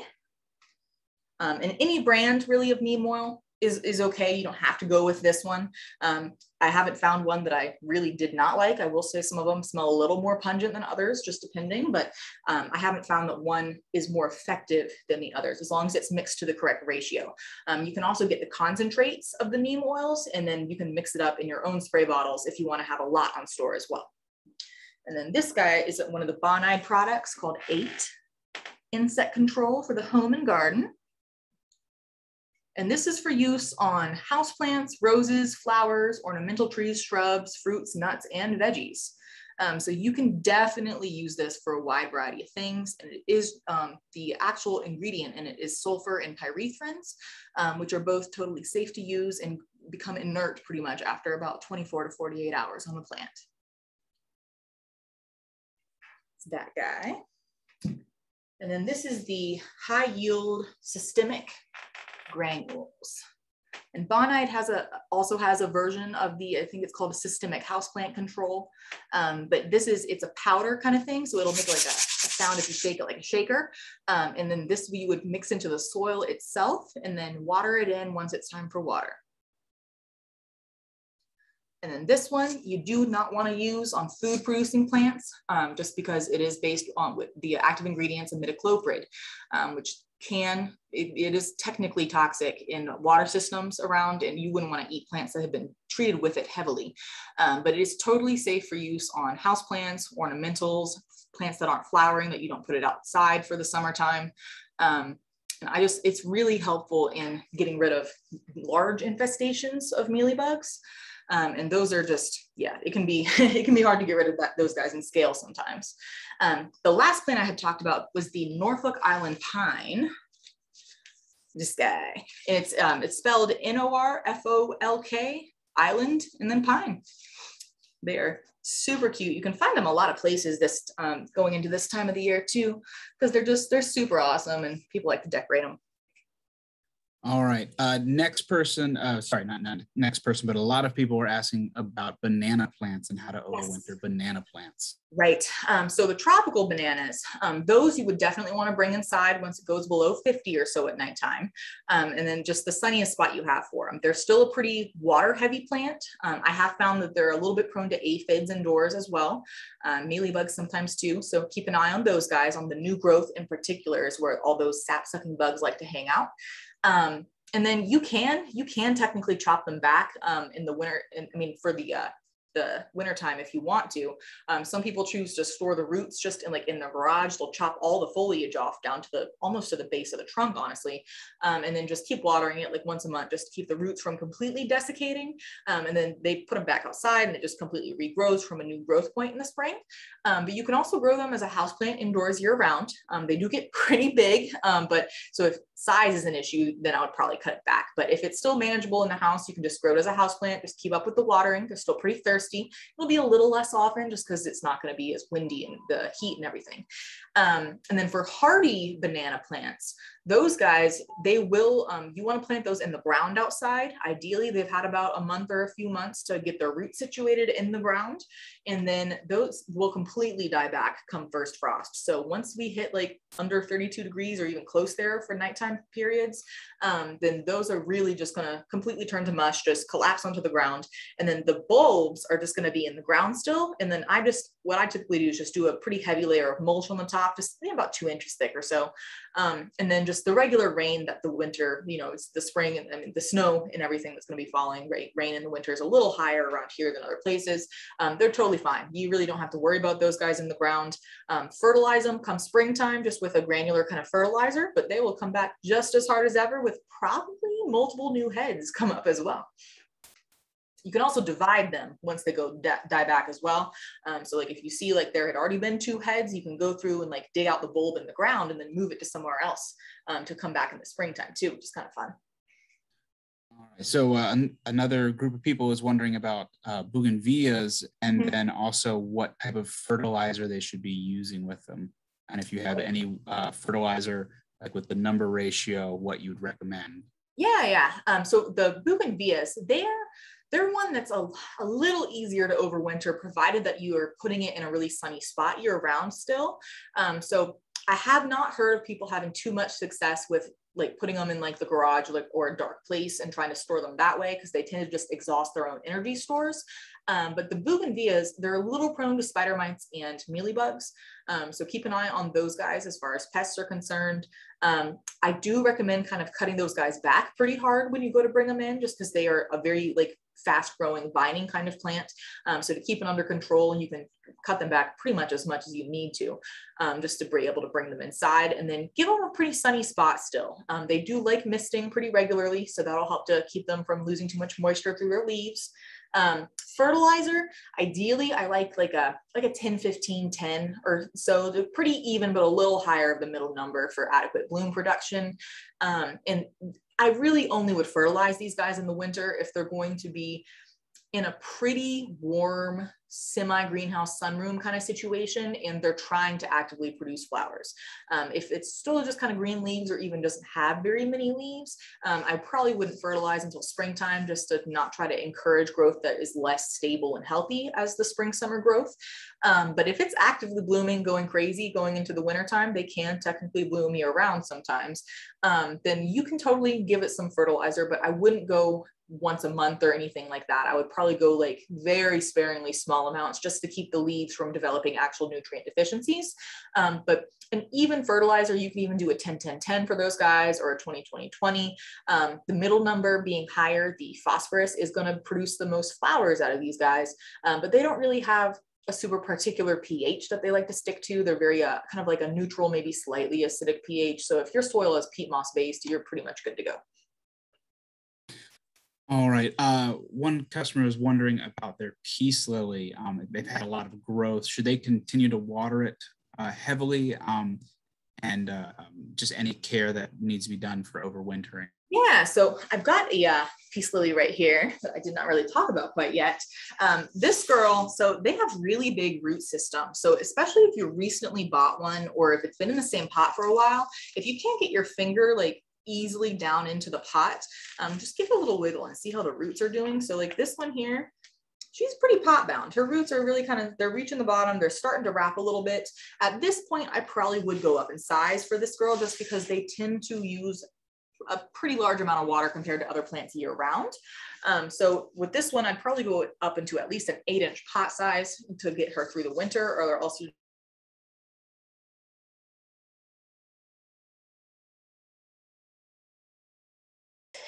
Um, and any brand really of neem oil is, is okay. You don't have to go with this one. Um, I haven't found one that I really did not like. I will say some of them smell a little more pungent than others, just depending, but um, I haven't found that one is more effective than the others, as long as it's mixed to the correct ratio. Um, you can also get the concentrates of the neem oils, and then you can mix it up in your own spray bottles if you wanna have a lot on store as well. And then this guy is one of the Bonide products called 8 Insect Control for the Home and Garden. And this is for use on houseplants, roses, flowers, ornamental trees, shrubs, fruits, nuts, and veggies. Um, so you can definitely use this for a wide variety of things. And it is um, the actual ingredient in it is sulfur and pyrethrins, um, which are both totally safe to use and become inert pretty much after about 24 to 48 hours on the plant. It's that guy. And then this is the Hi-Yield systemic granules. And Bonide has a also has a version of the, I think it's called systemic houseplant control. Um, but this is, it's a powder kind of thing. So it'll make like a, a sound if you shake it like a shaker. Um, and then this we would mix into the soil itself and then water it in once it's time for water. And then this one, you do not want to use on food producing plants um, just because it is based on the active ingredients of imidacloprid, um, which can, it, it is technically toxic in water systems around and you wouldn't want to eat plants that have been treated with it heavily. Um, but it is totally safe for use on house plants, ornamentals, plants that aren't flowering that you don't put it outside for the summertime. Um, and I just, it's really helpful in getting rid of large infestations of mealybugs. Um, and those are just, yeah, it can be, it can be hard to get rid of that, those guys in scale sometimes. Um, the last plant I had talked about was the Norfolk Island pine. This guy, it's, um, it's spelled N-O-R-F-O-L-K, island, and then pine. They're super cute. You can find them a lot of places this um, going into this time of the year too, because they're just, they're super awesome and people like to decorate them. All right. Uh, next person, uh, sorry, not, not next person, but a lot of people were asking about banana plants and how to overwinter yes. banana plants. Right. Um, so the tropical bananas, um, those you would definitely want to bring inside once it goes below 50 or so at nighttime. Um, and then just the sunniest spot you have for them. They're still a pretty water heavy plant. Um, I have found that they're a little bit prone to aphids indoors as well. Um, mealybugs sometimes too. So keep an eye on those guys on the new growth in particular is where all those sap sucking bugs like to hang out. Um, and then you can you can technically chop them back um, in the winter. In, I mean, for the uh, the wintertime if you want to. Um, some people choose to store the roots just in like in the garage. They'll chop all the foliage off down to the almost to the base of the trunk, honestly, um, and then just keep watering it like once a month just to keep the roots from completely desiccating. Um, and then they put them back outside and it just completely regrows from a new growth point in the spring. Um, but you can also grow them as a house plant indoors year round. Um, they do get pretty big, um, but so if size is an issue, then I would probably cut it back. But if it's still manageable in the house, you can just grow it as a house plant. Just keep up with the watering. They're still pretty thirsty. It'll be a little less often just because it's not going to be as windy and the heat and everything. Um, and then for hardy banana plants, those guys, they will, um, you want to plant those in the ground outside. Ideally, they've had about a month or a few months to get their roots situated in the ground. And then those will completely die back come first frost. So once we hit like under 32 degrees or even close there for nighttime periods, um, then those are really just going to completely turn to mush, just collapse onto the ground. And then the bulbs are just going to be in the ground still. And then I just, what I typically do is just do a pretty heavy layer of mulch on the top, just about two inches thick or so. Um, and then just the regular rain that the winter, you know, it's the spring and I mean, the snow and everything that's going to be falling. Right, rain in the winter is a little higher around here than other places. Um, they're totally fine. You really don't have to worry about those guys in the ground. Um, fertilize them come springtime just with a granular kind of fertilizer, but they will come back just as hard as ever with probably multiple new heads come up as well you can also divide them once they go die back as well. Um, so like if you see like there had already been two heads, you can go through and like dig out the bulb in the ground and then move it to somewhere else um, to come back in the springtime too, which is kind of fun. All right. So uh, an another group of people is wondering about uh, bougainvilleas and mm -hmm. then also what type of fertilizer they should be using with them. And if you have any uh, fertilizer, like with the number ratio, what you'd recommend. Yeah, yeah. Um, so the bougainvilleas, they're they're one that's a, a little easier to overwinter, provided that you are putting it in a really sunny spot year round still. Um, so I have not heard of people having too much success with like putting them in like the garage or, like, or a dark place and trying to store them that way because they tend to just exhaust their own energy stores. Um, but the bougainvilleas, they're a little prone to spider mites and mealybugs. Um, so keep an eye on those guys as far as pests are concerned. Um, I do recommend kind of cutting those guys back pretty hard when you go to bring them in, just because they are a very like fast growing vining kind of plant. Um, so to keep it under control, you can cut them back pretty much as much as you need to, um, just to be able to bring them inside and then give them a pretty sunny spot still. Um, they do like misting pretty regularly, so that'll help to keep them from losing too much moisture through their leaves. Um, fertilizer, ideally, I like like a like a 10, 15, 10 or so. They're pretty even, but a little higher of the middle number for adequate bloom production. Um, and I really only would fertilize these guys in the winter if they're going to be in a pretty warm semi greenhouse sunroom kind of situation and they're trying to actively produce flowers. Um, if it's still just kind of green leaves or even doesn't have very many leaves, um, I probably wouldn't fertilize until springtime just to not try to encourage growth that is less stable and healthy as the spring summer growth. Um, but if it's actively blooming, going crazy, going into the wintertime, they can technically bloom year round sometimes. Um, then you can totally give it some fertilizer, but I wouldn't go once a month or anything like that. I would probably go like very sparingly small amounts just to keep the leaves from developing actual nutrient deficiencies. Um, but an even fertilizer, you can even do a 10 10 10 for those guys or a 20 20 20. Um, the middle number being higher, the phosphorus is going to produce the most flowers out of these guys, um, but they don't really have a super particular pH that they like to stick to. They're very uh, kind of like a neutral, maybe slightly acidic pH. So if your soil is peat moss based, you're pretty much good to go. All right. Uh, one customer is wondering about their peace lily. Um, they've had a lot of growth. Should they continue to water it uh, heavily? Um, and uh, um, just any care that needs to be done for overwintering? Yeah, so I've got a uh, peace lily right here that I did not really talk about quite yet. Um, this girl, so they have really big root systems. So especially if you recently bought one or if it's been in the same pot for a while, if you can't get your finger like easily down into the pot. Um, just give it a little wiggle and see how the roots are doing. So like this one here, she's pretty pot bound. Her roots are really kind of, they're reaching the bottom. They're starting to wrap a little bit. At this point, I probably would go up in size for this girl just because they tend to use a pretty large amount of water compared to other plants year round. Um, so with this one, I'd probably go up into at least an eight inch pot size to get her through the winter or they're also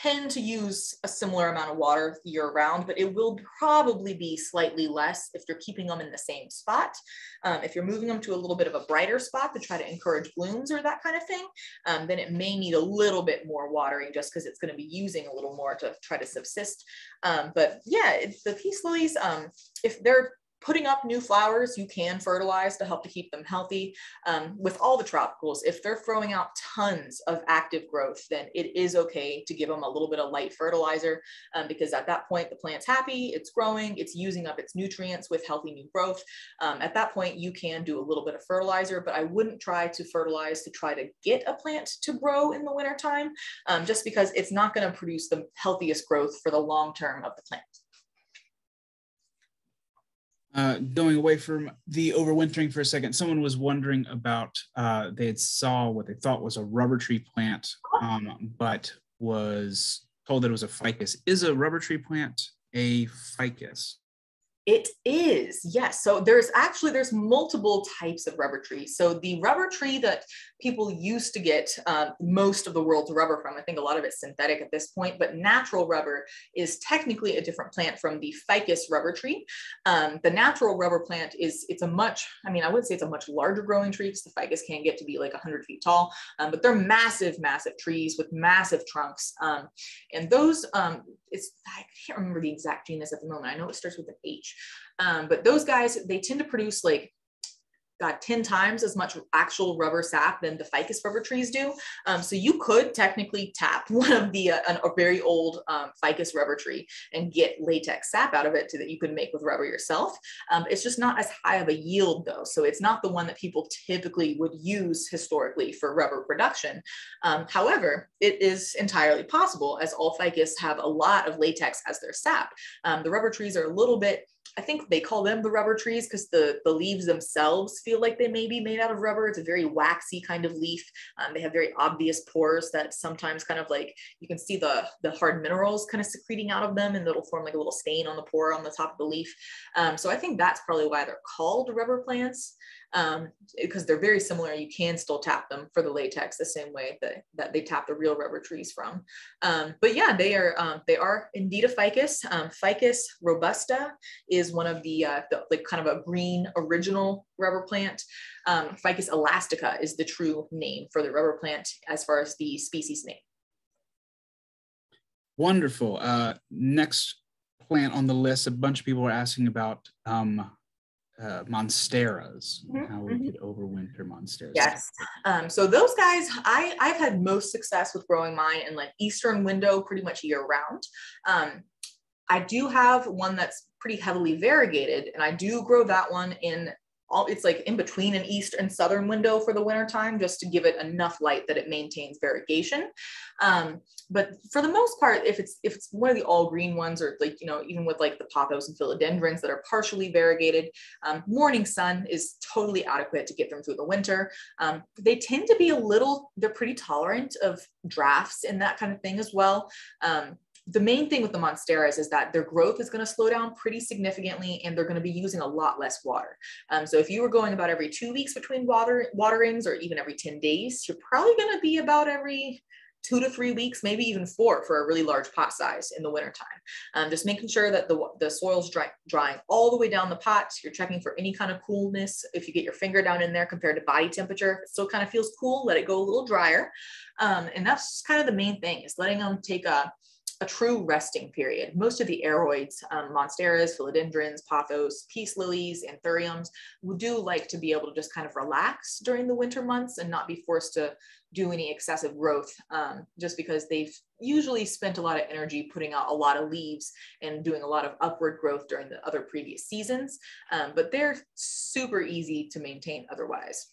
tend to use a similar amount of water year round, but it will probably be slightly less if you're keeping them in the same spot. Um, if you're moving them to a little bit of a brighter spot to try to encourage blooms or that kind of thing, um, then it may need a little bit more watering just because it's going to be using a little more to try to subsist. Um, but yeah, the peace lilies, um, if they're putting up new flowers, you can fertilize to help to keep them healthy. Um, with all the tropicals, if they're throwing out tons of active growth, then it is okay to give them a little bit of light fertilizer um, because at that point, the plant's happy, it's growing, it's using up its nutrients with healthy new growth. Um, at that point, you can do a little bit of fertilizer, but I wouldn't try to fertilize to try to get a plant to grow in the wintertime, um, just because it's not gonna produce the healthiest growth for the long term of the plant. Uh, going away from the overwintering for a second, someone was wondering about uh, they had saw what they thought was a rubber tree plant, um, but was told that it was a ficus. Is a rubber tree plant a ficus? It is, yes. So there's actually, there's multiple types of rubber trees. So the rubber tree that people used to get um, most of the world's rubber from, I think a lot of it's synthetic at this point, but natural rubber is technically a different plant from the ficus rubber tree. Um, the natural rubber plant is, it's a much, I mean, I would say it's a much larger growing tree because the ficus can get to be like 100 feet tall, um, but they're massive, massive trees with massive trunks. Um, and those, um, it's, I can't remember the exact genus at the moment. I know it starts with an H. Um, but those guys, they tend to produce like got 10 times as much actual rubber sap than the ficus rubber trees do. Um, so you could technically tap one of the, uh, an, a very old um, ficus rubber tree and get latex sap out of it so that you could make with rubber yourself. Um, it's just not as high of a yield though. So it's not the one that people typically would use historically for rubber production. Um, however, it is entirely possible as all ficus have a lot of latex as their sap. Um, the rubber trees are a little bit I think they call them the rubber trees because the, the leaves themselves feel like they may be made out of rubber. It's a very waxy kind of leaf. Um, they have very obvious pores that sometimes kind of like you can see the, the hard minerals kind of secreting out of them and it'll form like a little stain on the pore on the top of the leaf. Um, so I think that's probably why they're called rubber plants. Um, because they're very similar. You can still tap them for the latex the same way that, that they tap the real rubber trees from. Um, but yeah, they are um, they are indeed a ficus. Um, ficus robusta is one of the, uh, the, like kind of a green original rubber plant. Um, ficus elastica is the true name for the rubber plant as far as the species name. Wonderful. Uh, next plant on the list, a bunch of people are asking about um, uh, monsteras, mm-hmm. how we mm-hmm. could overwinter monsteras. Yes. Um, so those guys, I, I've had most success with growing mine in like Eastern window pretty much year round. Um, I do have one that's pretty heavily variegated and I do grow that one in all it's like in between an east and southern window for the winter time just to give it enough light that it maintains variegation. Um, but for the most part if it's if it's one of the all green ones or like you know even with like the pothos and philodendrons that are partially variegated um, morning sun is totally adequate to get them through the winter. Um, they tend to be a little they're pretty tolerant of drafts and that kind of thing as well. Um, the main thing with the monsteras is that their growth is going to slow down pretty significantly and they're going to be using a lot less water. Um, so if you were going about every two weeks between water waterings or even every 10 days, you're probably going to be about every two to three weeks, maybe even four for a really large pot size in the wintertime. Um, just making sure that the, the soil's dry, drying all the way down the pot. You're checking for any kind of coolness. If you get your finger down in there compared to body temperature, it still kind of feels cool, let it go a little drier. Um, and that's kind of the main thing is letting them take a, a true resting period. Most of the aroids, um, monsteras, philodendrons, pothos, peace lilies, and anthuriums, do like to be able to just kind of relax during the winter months and not be forced to do any excessive growth um, just because they've usually spent a lot of energy putting out a lot of leaves and doing a lot of upward growth during the other previous seasons. Um, but they're super easy to maintain otherwise.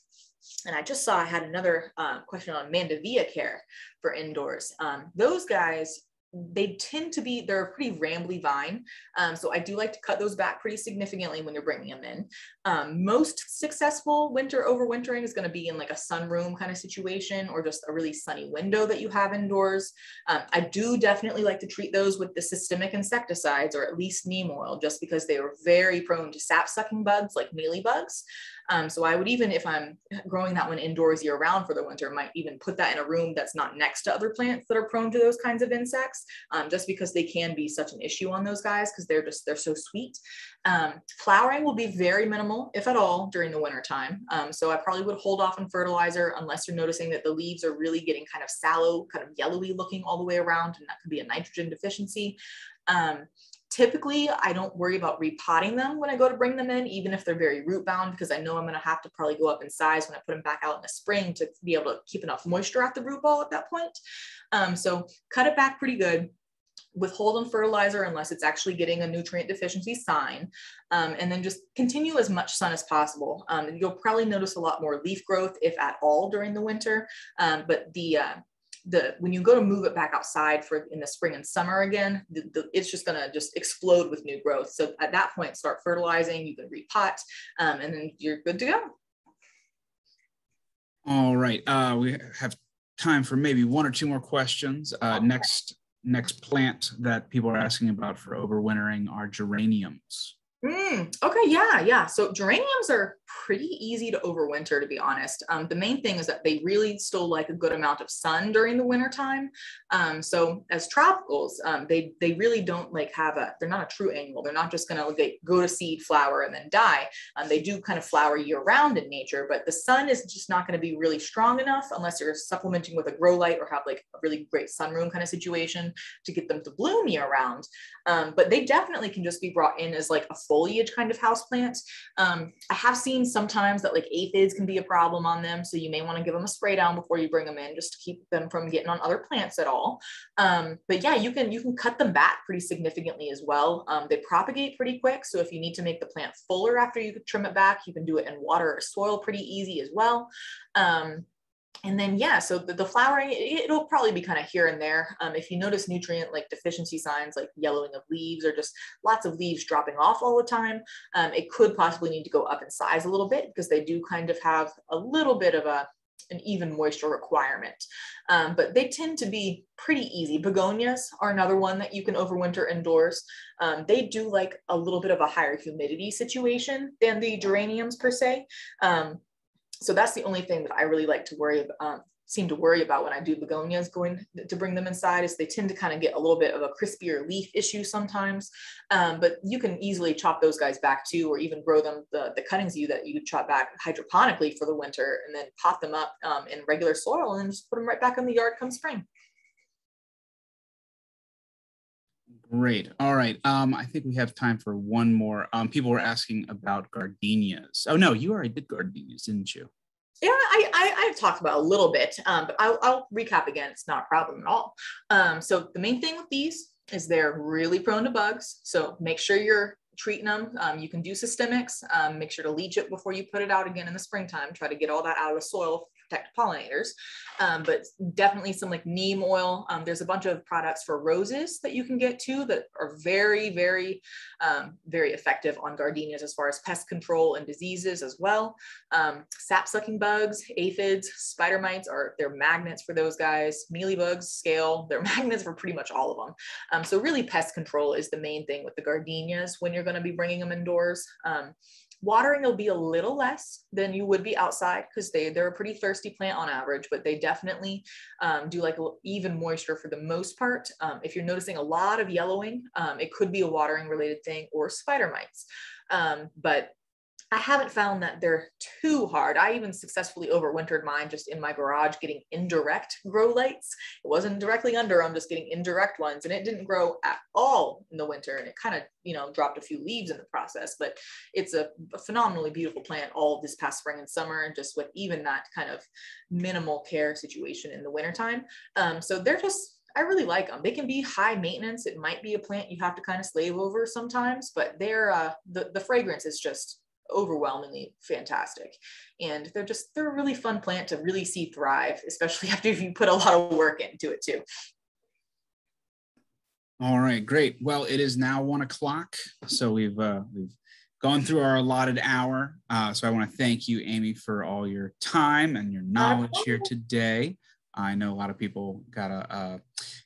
And I just saw I had another uh, question on Mandevilla care for indoors. Um, those guys they tend to be they're a pretty rambly vine. Um, so i do like to cut those back pretty significantly when you're bringing them in. Um, most successful winter overwintering is going to be in like a sunroom kind of situation or just a really sunny window that you have indoors. Um, i do definitely like to treat those with the systemic insecticides or at least neem oil just because they are very prone to sap sucking bugs like mealybugs um, so I would even, if I'm growing that one indoors year round for the winter, might even put that in a room that's not next to other plants that are prone to those kinds of insects, um, just because they can be such an issue on those guys because they're just, they're so sweet. Um, flowering will be very minimal, if at all, during the winter time. Um, so I probably would hold off on fertilizer unless you're noticing that the leaves are really getting kind of sallow, kind of yellowy looking all the way around, and that could be a nitrogen deficiency. Um, Typically, I don't worry about repotting them when I go to bring them in, even if they're very root bound, because I know I'm going to have to probably go up in size when I put them back out in the spring to be able to keep enough moisture at the root ball at that point. Um, so cut it back pretty good withhold on fertilizer unless it's actually getting a nutrient deficiency sign, um, and then just continue as much sun as possible. Um, you'll probably notice a lot more leaf growth, if at all, during the winter, um, but the uh, the when you go to move it back outside for in the spring and summer again, the, the, it's just going to just explode with new growth. So at that point, start fertilizing. You can repot, um, and then you're good to go. All right, uh, we have time for maybe one or two more questions. Uh, next, next plant that people are asking about for overwintering are geraniums. Mm, okay, yeah, yeah. So geraniums are pretty easy to overwinter, to be honest. Um, the main thing is that they really still like a good amount of sun during the winter time. Um, so as tropicals, um, they they really don't like have a. They're not a true annual. They're not just going to go to seed, flower, and then die. Um, they do kind of flower year round in nature, but the sun is just not going to be really strong enough unless you're supplementing with a grow light or have like a really great sunroom kind of situation to get them to bloom year round. Um, but they definitely can just be brought in as like a foliage kind of house plant. Um, I have seen sometimes that like aphids can be a problem on them. So you may want to give them a spray down before you bring them in just to keep them from getting on other plants at all. Um, but yeah, you can, you can cut them back pretty significantly as well. Um, they propagate pretty quick. So if you need to make the plant fuller after you trim it back, you can do it in water or soil pretty easy as well. Um, and then yeah so the, the flowering it, will probably be kind of here and there um, if you notice nutrient like deficiency signs like yellowing of leaves or just lots of leaves dropping off all the time um, it could possibly need to go up in size a little bit because they do kind of have a little bit of a an even moisture requirement. Um, but they tend to be pretty easy. Begonias are another one that you can overwinter indoors. Um, they do like a little bit of a higher humidity situation than the geraniums per se. So that's the only thing that I really like to worry about, um, seem to worry about when I do begonias going to bring them inside is they tend to kind of get a little bit of a crispier leaf issue sometimes. Um, but you can easily chop those guys back too, or even grow them the, the cuttings you that you chop back hydroponically for the winter and then pot them up um, in regular soil and just put them right back in the yard come spring. Great. All right. Um, I think we have time for one more. Um, people were asking about gardenias. Oh no, you already did gardenias, didn't you? Yeah, I, I, have talked about a little bit, um, but I'll, I'll, recap again. It's not a problem at all. Um, so the main thing with these is they're really prone to bugs. So make sure you're treating them. Um, you can do systemics. Um, make sure to leach it before you put it out again in the springtime. Try to get all that out of the soil protect pollinators. Um, but definitely some like neem oil. Um, there's a bunch of products for roses that you can get too that are very, very, um, very effective on gardenias as far as pest control and diseases as well. Um, sap sucking bugs, aphids, spider mites are they're magnets for those guys. Mealybugs, scale, they're magnets for pretty much all of them. Um, so really pest control is the main thing with the gardenias when you're going to be bringing them indoors. Watering will be a little less than you would be outside because they, they're a pretty thirsty plant on average, but they definitely um, do like even moisture for the most part. Um, if you're noticing a lot of yellowing, um, it could be a watering related thing or spider mites. Um, but I haven't found that they're too hard. I even successfully overwintered mine just in my garage getting indirect grow lights. It wasn't directly under, I'm just getting indirect ones and it didn't grow at all in the winter. And it kind of, you know, dropped a few leaves in the process, but it's a, phenomenally beautiful plant all this past spring and summer. And just with even that kind of minimal care situation in the wintertime. Um, so they're just, I really like them. They can be high maintenance. It might be a plant you have to kind of slave over sometimes, but they're uh, the the fragrance is just overwhelmingly fantastic. And they're just, they're a really fun plant to really see thrive, especially after you put a lot of work into it too. All right, great. Well, it is now one o'clock. So we've, uh, we've gone through our allotted hour. Uh, so I want to thank you, Amy, for all your time and your knowledge here today. I know a lot of people got a, uh,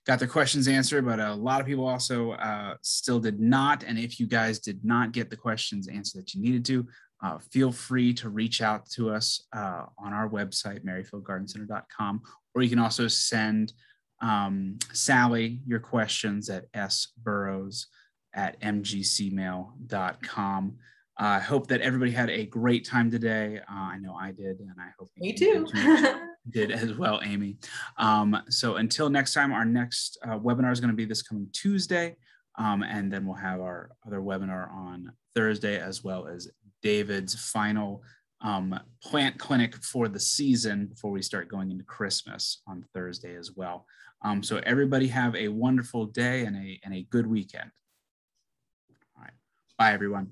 got their questions answered, but a lot of people also uh, still did not. And if you guys did not get the questions answered that you needed to, uh, feel free to reach out to us uh, on our website, merrifieldgardencenter.com, or you can also send um, Sally your questions at sburrows at mgcmail.com. I hope that everybody had a great time today. Uh, I know I did, and I hope me too. did as well, Amy. Um, so until next time, our next uh, webinar is going to be this coming Tuesday, um, and then we'll have our other webinar on Thursday, as well as David's final um, plant clinic for the season before we start going into Christmas on Thursday as well. Um, so everybody have a wonderful day and a, and a good weekend. All right. Bye, everyone.